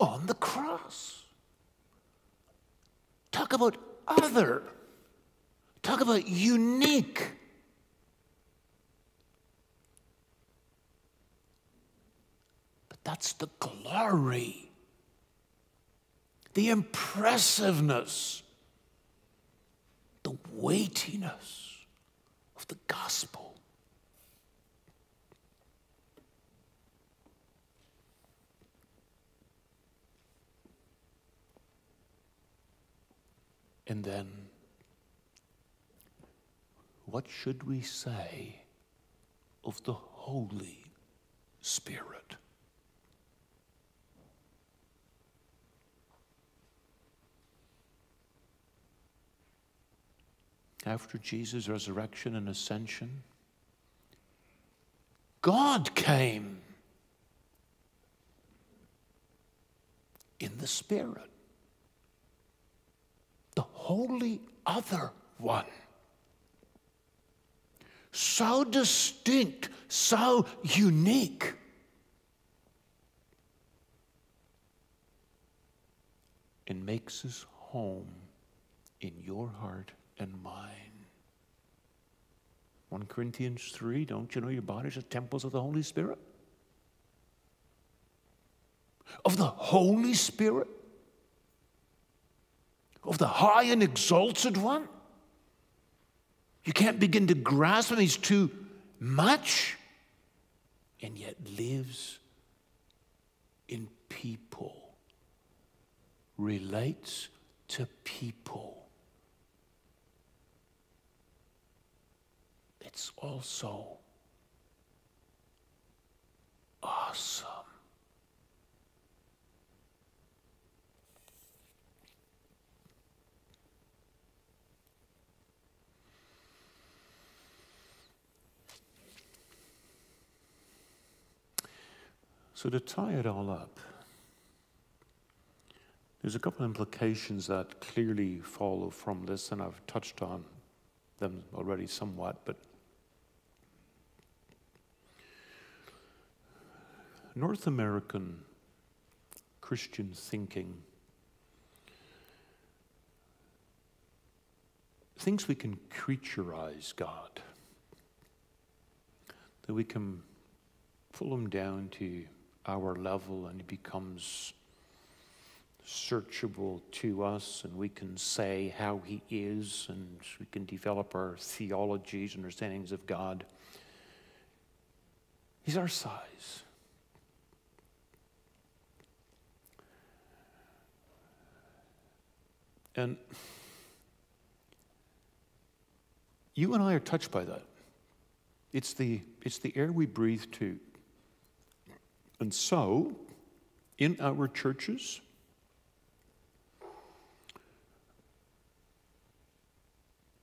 On the cross. Talk about other. Talk about unique. But that's the glory the impressiveness, the weightiness of the gospel. And then, what should we say of the Holy Spirit? after Jesus' resurrection and ascension, God came in the Spirit, the Holy Other One. So distinct, so unique. And makes his home in your heart and mine. 1 Corinthians 3, don't you know your bodies are temples of the Holy Spirit? Of the Holy Spirit? Of the high and exalted one? You can't begin to grasp him, he's too much, and yet lives in people, relates to people. it's also awesome. So, to tie it all up, there's a couple of implications that clearly follow from this, and I've touched on them already somewhat, but North American Christian thinking thinks we can creaturize God, that we can pull him down to our level and he becomes searchable to us and we can say how he is and we can develop our theologies, understandings of God. He's our size. And you and I are touched by that. It's the, it's the air we breathe too. And so, in our churches,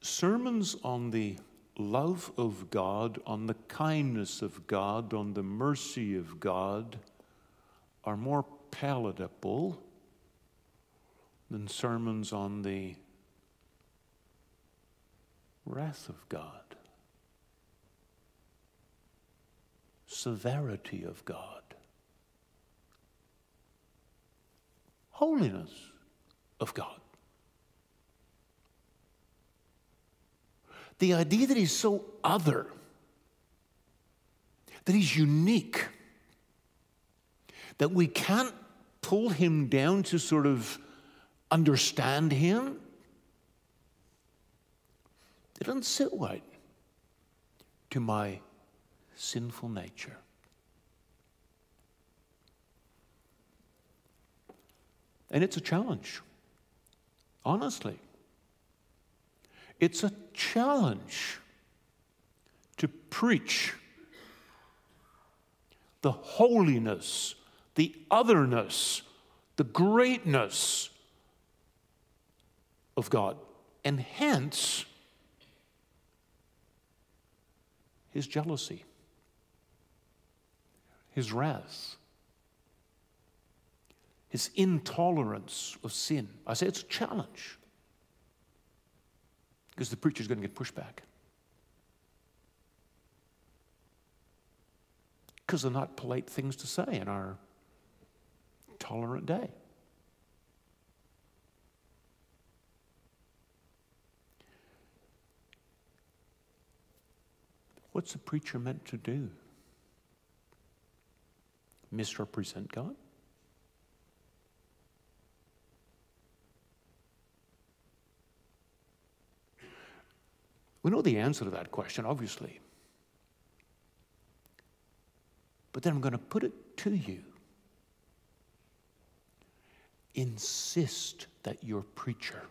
sermons on the love of God, on the kindness of God, on the mercy of God are more palatable than sermons on the wrath of God, severity of God, holiness of God. The idea that he's so other, that he's unique, that we can't pull him down to sort of understand Him, it doesn't sit right to my sinful nature. And it's a challenge. Honestly, it's a challenge to preach the holiness, the otherness, the greatness of God, and hence his jealousy, his wrath, his intolerance of sin. I say it's a challenge because the preacher's going to get pushback. Because they're not polite things to say in our tolerant day. What's a preacher meant to do? Misrepresent God? We know the answer to that question, obviously. But then I'm going to put it to you. Insist that your preacher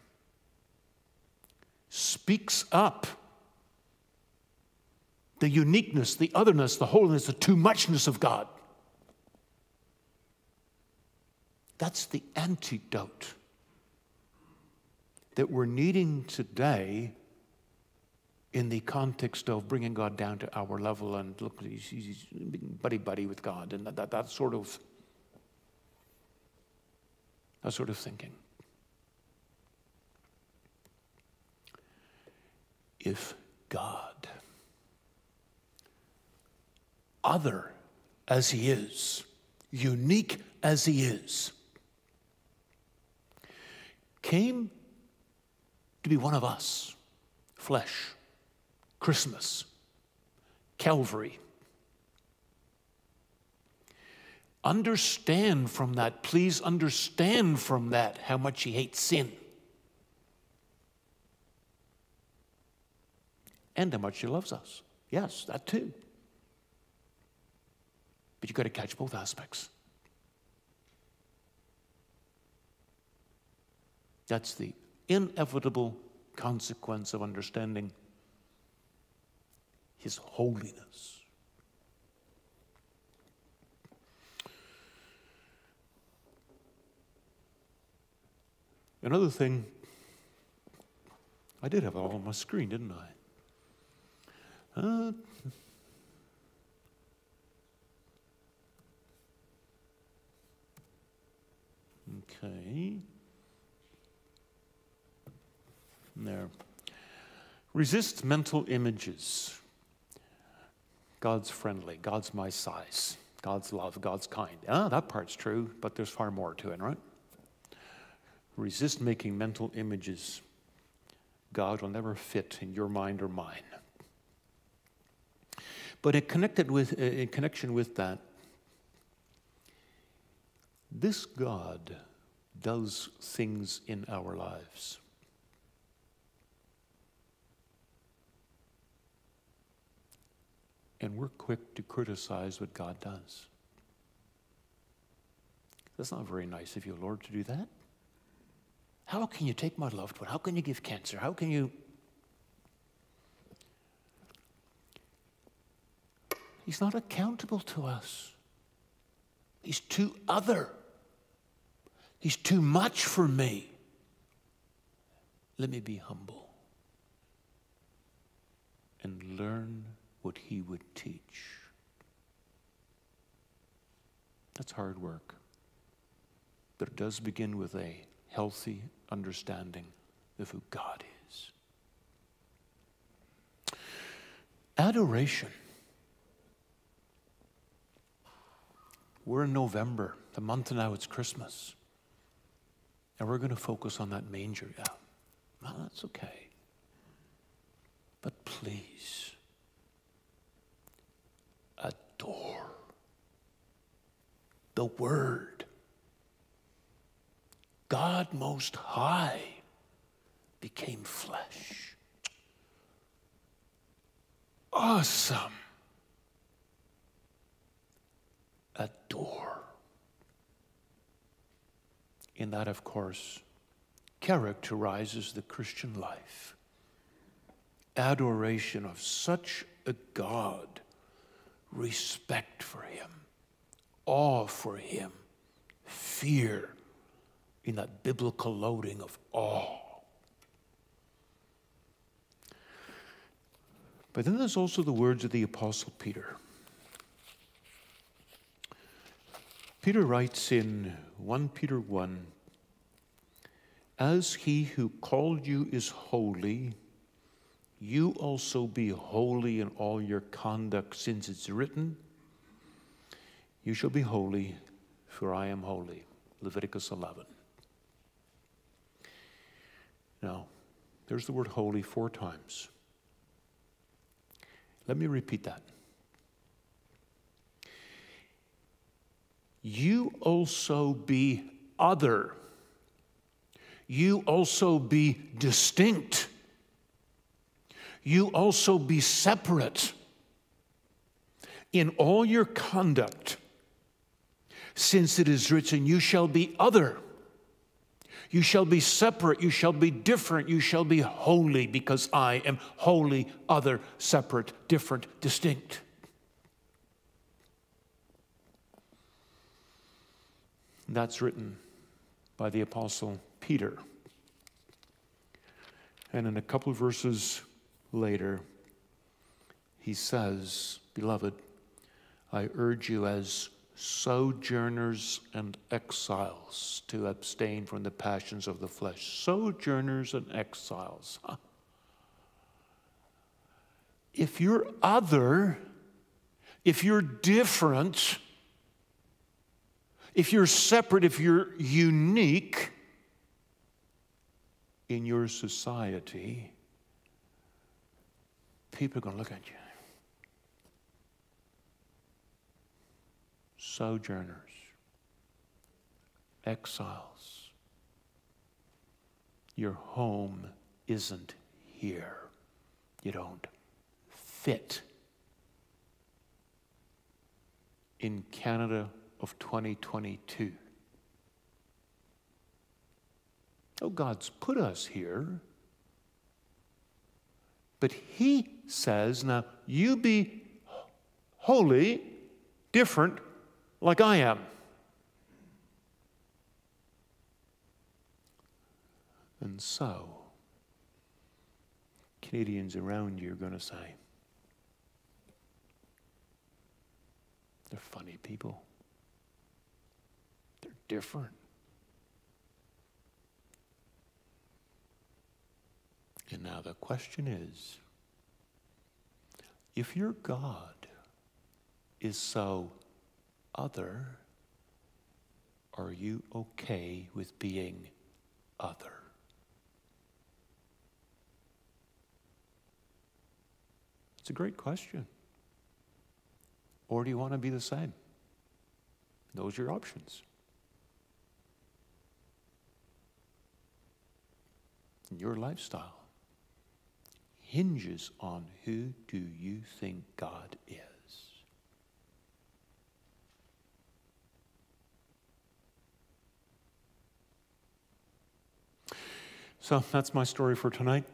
speaks up the uniqueness, the otherness, the holiness, the too muchness of God. That's the antidote that we're needing today in the context of bringing God down to our level and look, he's, he's buddy buddy with God and that, that, that sort of that sort of thinking. If God, other as He is, unique as He is, came to be one of us, flesh, Christmas, Calvary. Understand from that, please understand from that how much he hates sin. And how much he loves us. Yes, that too. But you've got to catch both aspects. That's the inevitable consequence of understanding his holiness. Another thing, I did have it all on my screen, didn't I? Uh, okay. There. Resist mental images. God's friendly, God's my size, God's love, God's kind. Ah, that part's true, but there's far more to it, right? Resist making mental images. God will never fit in your mind or mine. But in, connected with, uh, in connection with that, this God does things in our lives. And we're quick to criticize what God does. That's not very nice of you, Lord, to do that. How can you take my loved one? How can you give cancer? How can you. He's not accountable to us. He's too other. He's too much for me. Let me be humble and learn what he would teach. That's hard work. But it does begin with a healthy understanding of who God is. Adoration. We're in November, the month now it's Christmas. And we're going to focus on that manger. Yeah, well, that's okay. But please, adore the Word. God Most High became flesh. Awesome. Adore. In that, of course, characterizes the Christian life. Adoration of such a God, respect for Him, awe for Him, fear in that biblical loading of awe. But then there's also the words of the Apostle Peter. Peter writes in 1 Peter 1 As he who called you is holy, you also be holy in all your conduct, since it's written, You shall be holy, for I am holy. Leviticus 11. Now, there's the word holy four times. Let me repeat that. You also be other. You also be distinct. You also be separate in all your conduct, since it is written, You shall be other. You shall be separate. You shall be different. You shall be holy because I am holy, other, separate, different, distinct. That's written by the Apostle Peter. And in a couple of verses later, he says, Beloved, I urge you as sojourners and exiles to abstain from the passions of the flesh. Sojourners and exiles. If you're other, if you're different, if you're separate, if you're unique in your society, people are going to look at you. sojourners, exiles. Your home isn't here. You don't fit. In Canada of 2022. Oh, God's put us here. But He says, now you be holy, different like I am. And so, Canadians around you are going to say, they're funny people. They're different. And now the question is if your God is so other, are you okay with being other? It's a great question. Or do you want to be the same? Those are your options. Your lifestyle hinges on who do you think God is. So that's my story for tonight.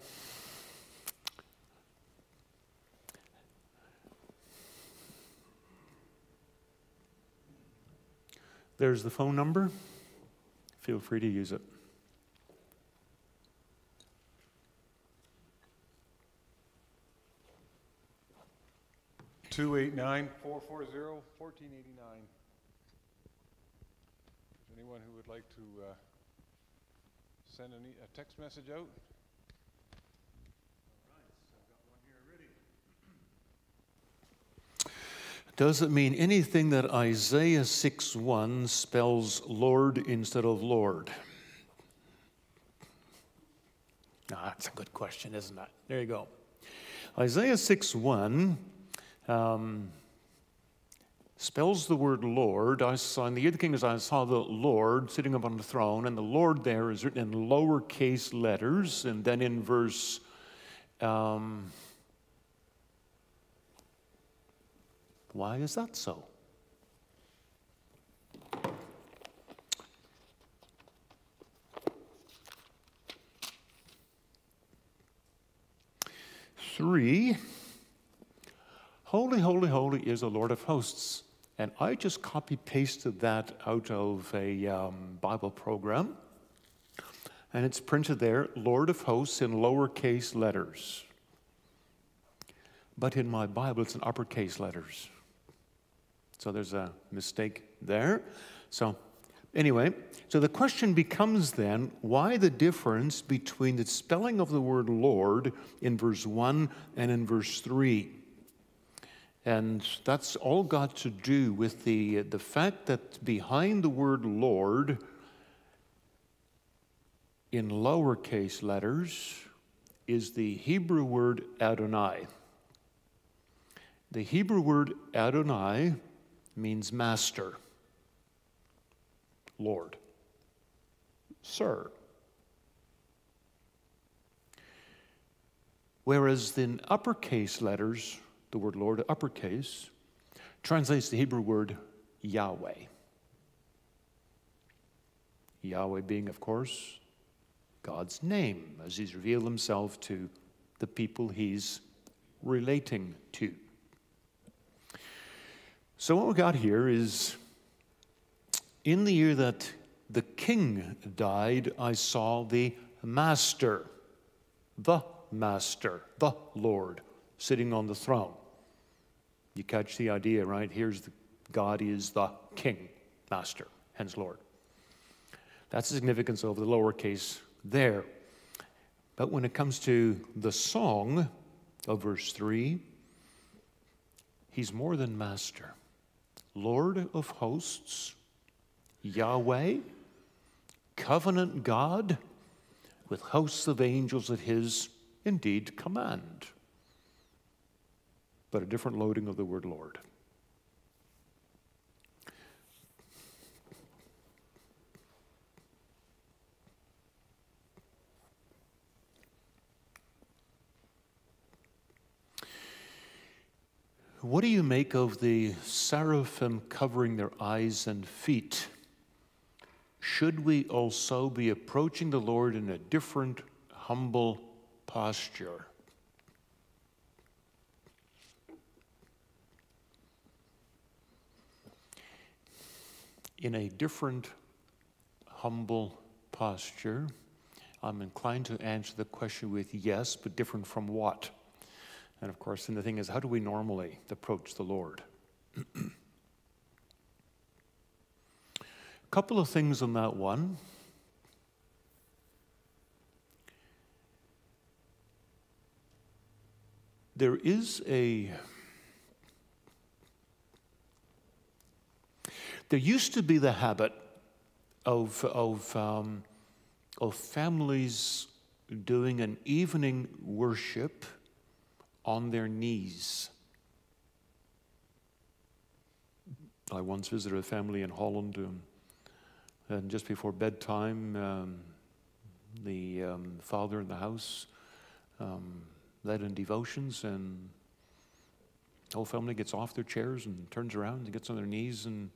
There's the phone number. Feel free to use it. Two eight nine four four zero fourteen eighty nine. Anyone who would like to uh, send an e- a text message out? Does it mean anything that Isaiah 6 1 spells Lord instead of Lord? No, that's a good question, isn't it? There you go. Isaiah 6 1 um, spells the word Lord. I saw, in the Eighth as I saw the Lord sitting upon the throne, and the Lord there is written in lowercase letters, and then in verse. Um, why is that so? Three. Holy, holy, holy is the Lord of hosts. And I just copy pasted that out of a um, Bible program. And it's printed there, Lord of hosts, in lowercase letters. But in my Bible, it's in uppercase letters. So there's a mistake there. So, anyway, so the question becomes then why the difference between the spelling of the word Lord in verse 1 and in verse 3? And that's all got to do with the, the fact that behind the word Lord, in lowercase letters, is the Hebrew word Adonai. The Hebrew word Adonai means master, Lord, Sir. Whereas in uppercase letters, the word Lord, uppercase, translates the Hebrew word Yahweh. Yahweh being, of course, God's name as he's revealed himself to the people he's relating to. So, what we got here is in the year that the king died, I saw the master, the master, the Lord, sitting on the throne. You catch the idea, right? Here's the, God is the king, master, hence Lord. That's the significance of the lowercase there. But when it comes to the song of verse 3, he's more than master. Lord of hosts, Yahweh, covenant God, with hosts of angels at his indeed command but a different loading of the word Lord. What do you make of the seraphim covering their eyes and feet? Should we also be approaching the Lord in a different, humble posture? In a different, humble posture? I'm inclined to answer the question with yes, but different from what? And of course, then the thing is, how do we normally approach the Lord? A [clears throat] couple of things on that one. There is a There used to be the habit of, of, um, of families doing an evening worship on their knees. I once visited a family in Holland, um, and just before bedtime, um, the um, father in the house um, led in devotions, and the whole family gets off their chairs and turns around and gets on their knees and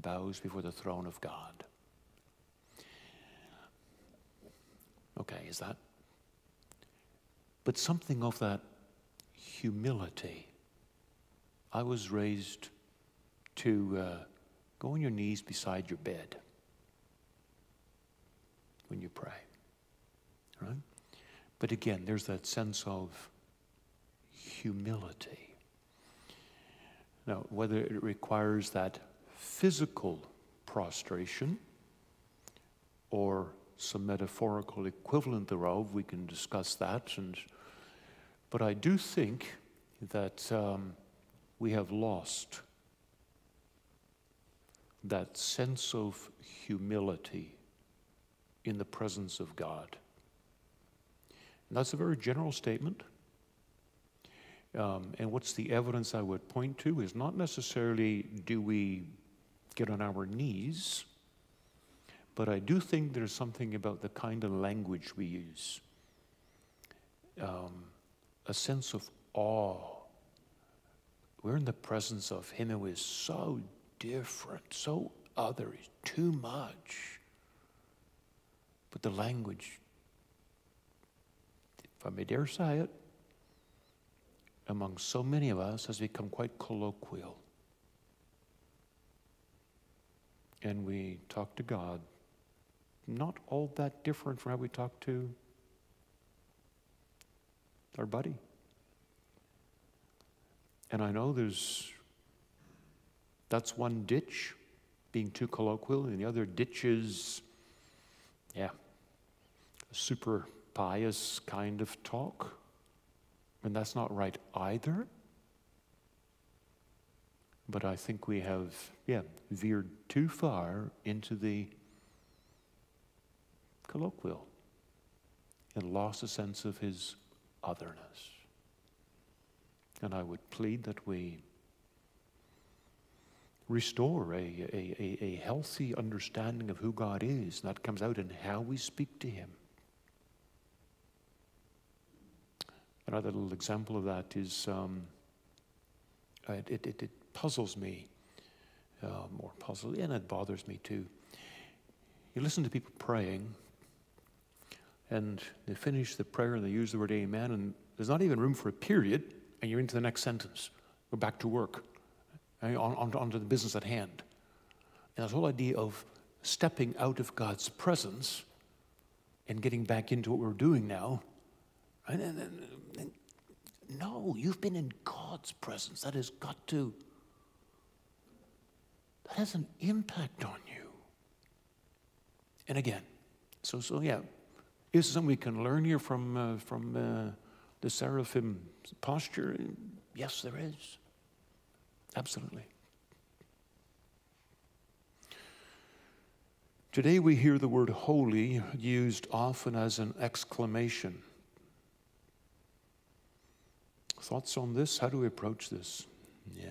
bows before the throne of God. Okay, is that? But something of that humility. I was raised to uh, go on your knees beside your bed when you pray. Right? But again, there's that sense of humility. Now, whether it requires that physical prostration or some metaphorical equivalent thereof. We can discuss that. And, but I do think that um, we have lost that sense of humility in the presence of God. And that's a very general statement. Um, and what's the evidence I would point to is not necessarily do we get on our knees, but I do think there's something about the kind of language we use. Um, a sense of awe. We're in the presence of Him who is so different, so other, too much. But the language, if I may dare say it, among so many of us has become quite colloquial. And we talk to God not all that different from how we talk to our buddy. And I know there's that's one ditch, being too colloquial, and the other ditch is, yeah, super pious kind of talk. And that's not right either. But I think we have, yeah, veered too far into the colloquial and lost a sense of his otherness. And I would plead that we restore a, a, a, healthy understanding of who God is. And that comes out in how we speak to Him. Another little example of that is um, it, it, it, puzzles me, um, or puzzles, and it bothers me too. You listen to people praying, and they finish the prayer and they use the word amen, and there's not even room for a period, and you're into the next sentence. Go back to work, on, on, on to the business at hand. And this whole idea of stepping out of God's presence and getting back into what we're doing now. And, and, and no, you've been in God's presence. That has got to, that has an impact on you. And again, so, so yeah, is something we can learn here from, uh, from uh, the seraphim posture? Yes, there is. Absolutely. Today we hear the word holy used often as an exclamation. Thoughts on this? How do we approach this? Yeah.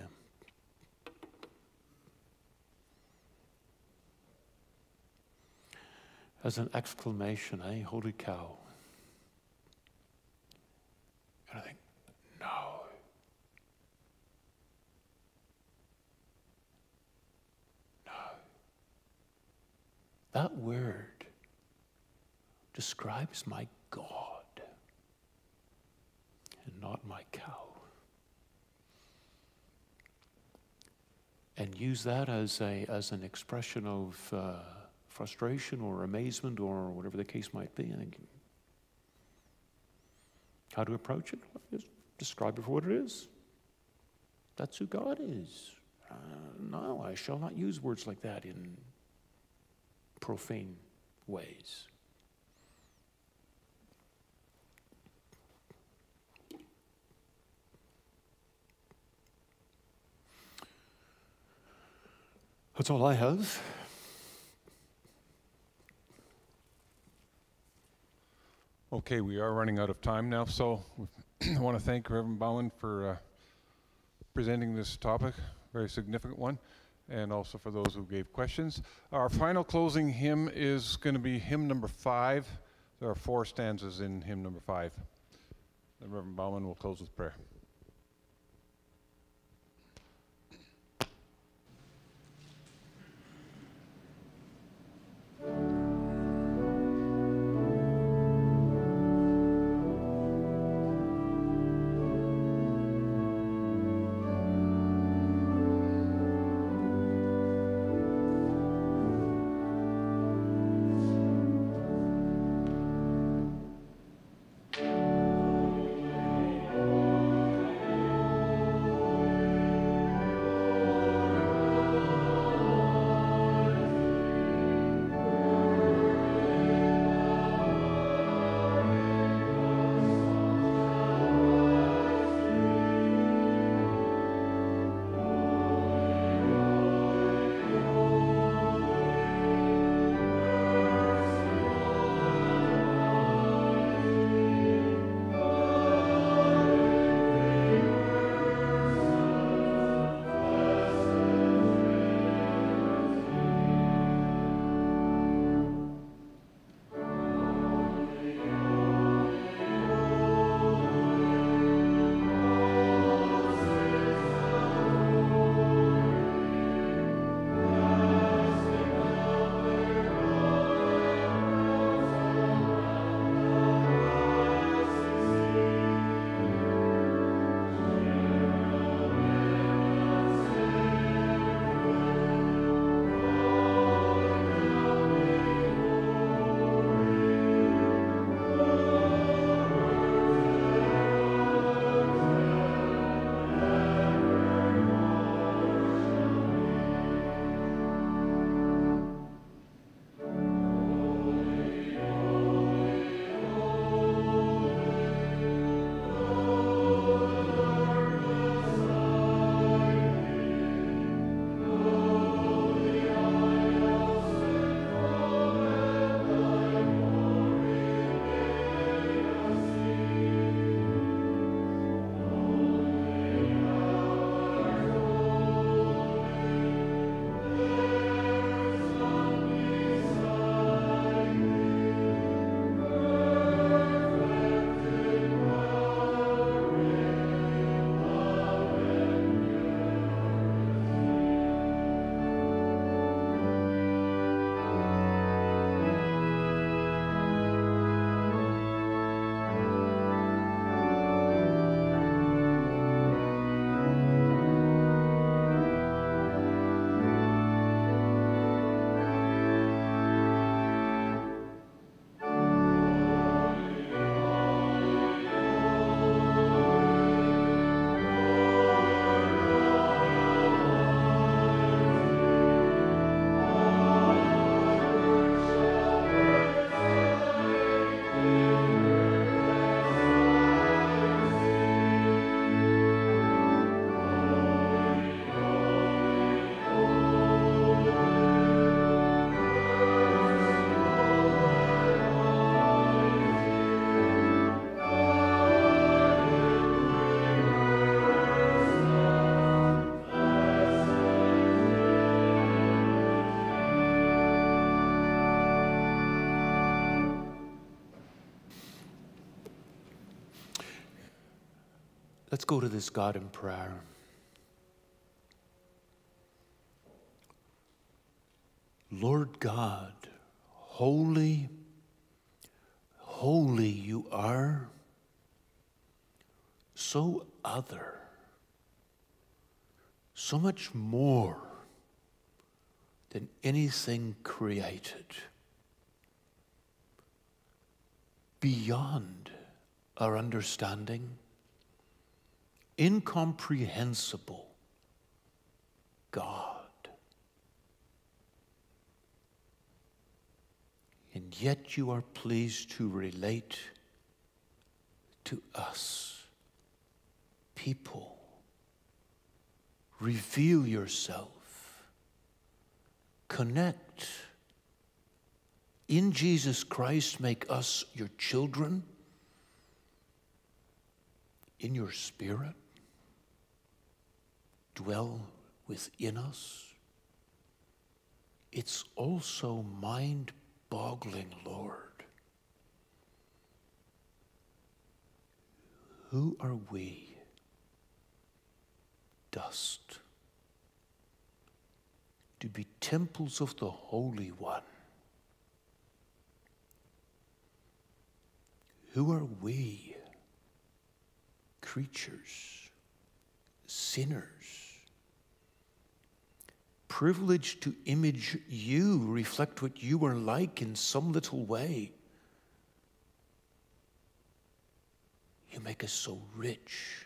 As an exclamation, eh? Holy cow. And I think, no. No. That word describes my God and not my cow. And use that as, a, as an expression of. Uh, frustration or amazement or whatever the case might be. How to approach it? Just describe it for what it is. That's who God is. Uh, no, I shall not use words like that in profane ways. That's all I have. Okay, we are running out of time now, so [clears throat] I want to thank Reverend Bouwman for uh, presenting this topic, very significant one, and also for those who gave questions. Our final closing hymn is going to be hymn number five. There are four stanzas in hymn number five. Reverend Bouwman will close with prayer. Go to this God in prayer. Lord God, holy, holy you are, so other, so much more than anything created, beyond our understanding, incomprehensible God. And yet you are pleased to relate to us, people. Reveal yourself. Connect. In Jesus Christ, make us your children. In your spirit, dwell within us. It's also mind boggling, Lord. Who are we? Dust. To be temples of the Holy One. Who are we? Creatures, sinners privileged to image you, reflect what you are like in some little way. You make us so rich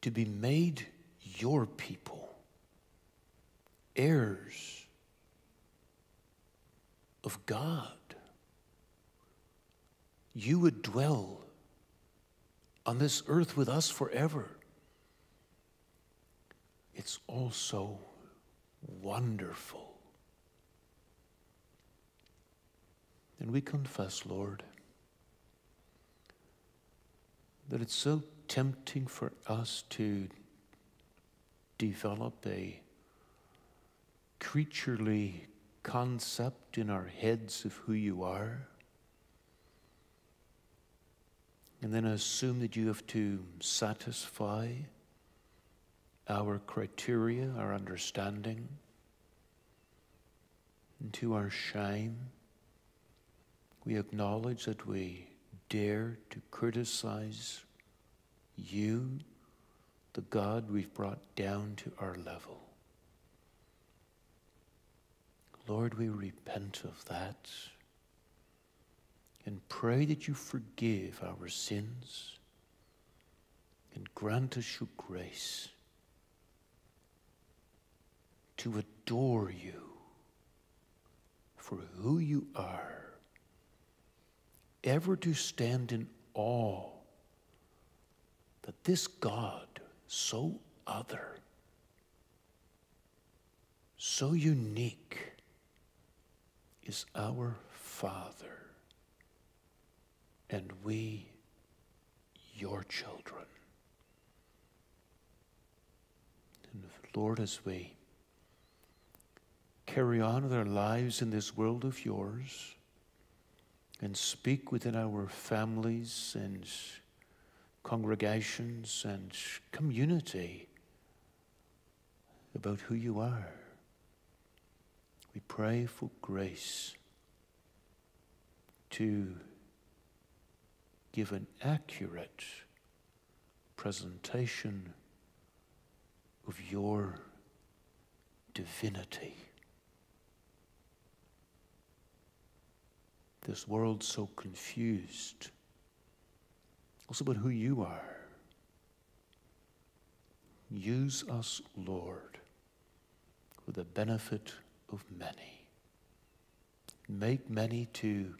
to be made your people, heirs of God. You would dwell on this earth with us forever it's also wonderful. And we confess, Lord, that it's so tempting for us to develop a creaturely concept in our heads of who you are, and then assume that you have to satisfy our criteria, our understanding, and to our shame, we acknowledge that we dare to criticize you, the God we've brought down to our level. Lord, we repent of that and pray that you forgive our sins and grant us your grace to adore you for who you are, ever to stand in awe that this God, so other, so unique, is our Father, and we your children. And Lord, as we carry on with our lives in this world of yours and speak within our families and congregations and community about who you are. We pray for grace to give an accurate presentation of your divinity. This world so confused. Also about who you are. Use us, Lord, for the benefit of many. Make many to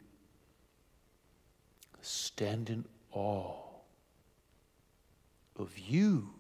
stand in awe of you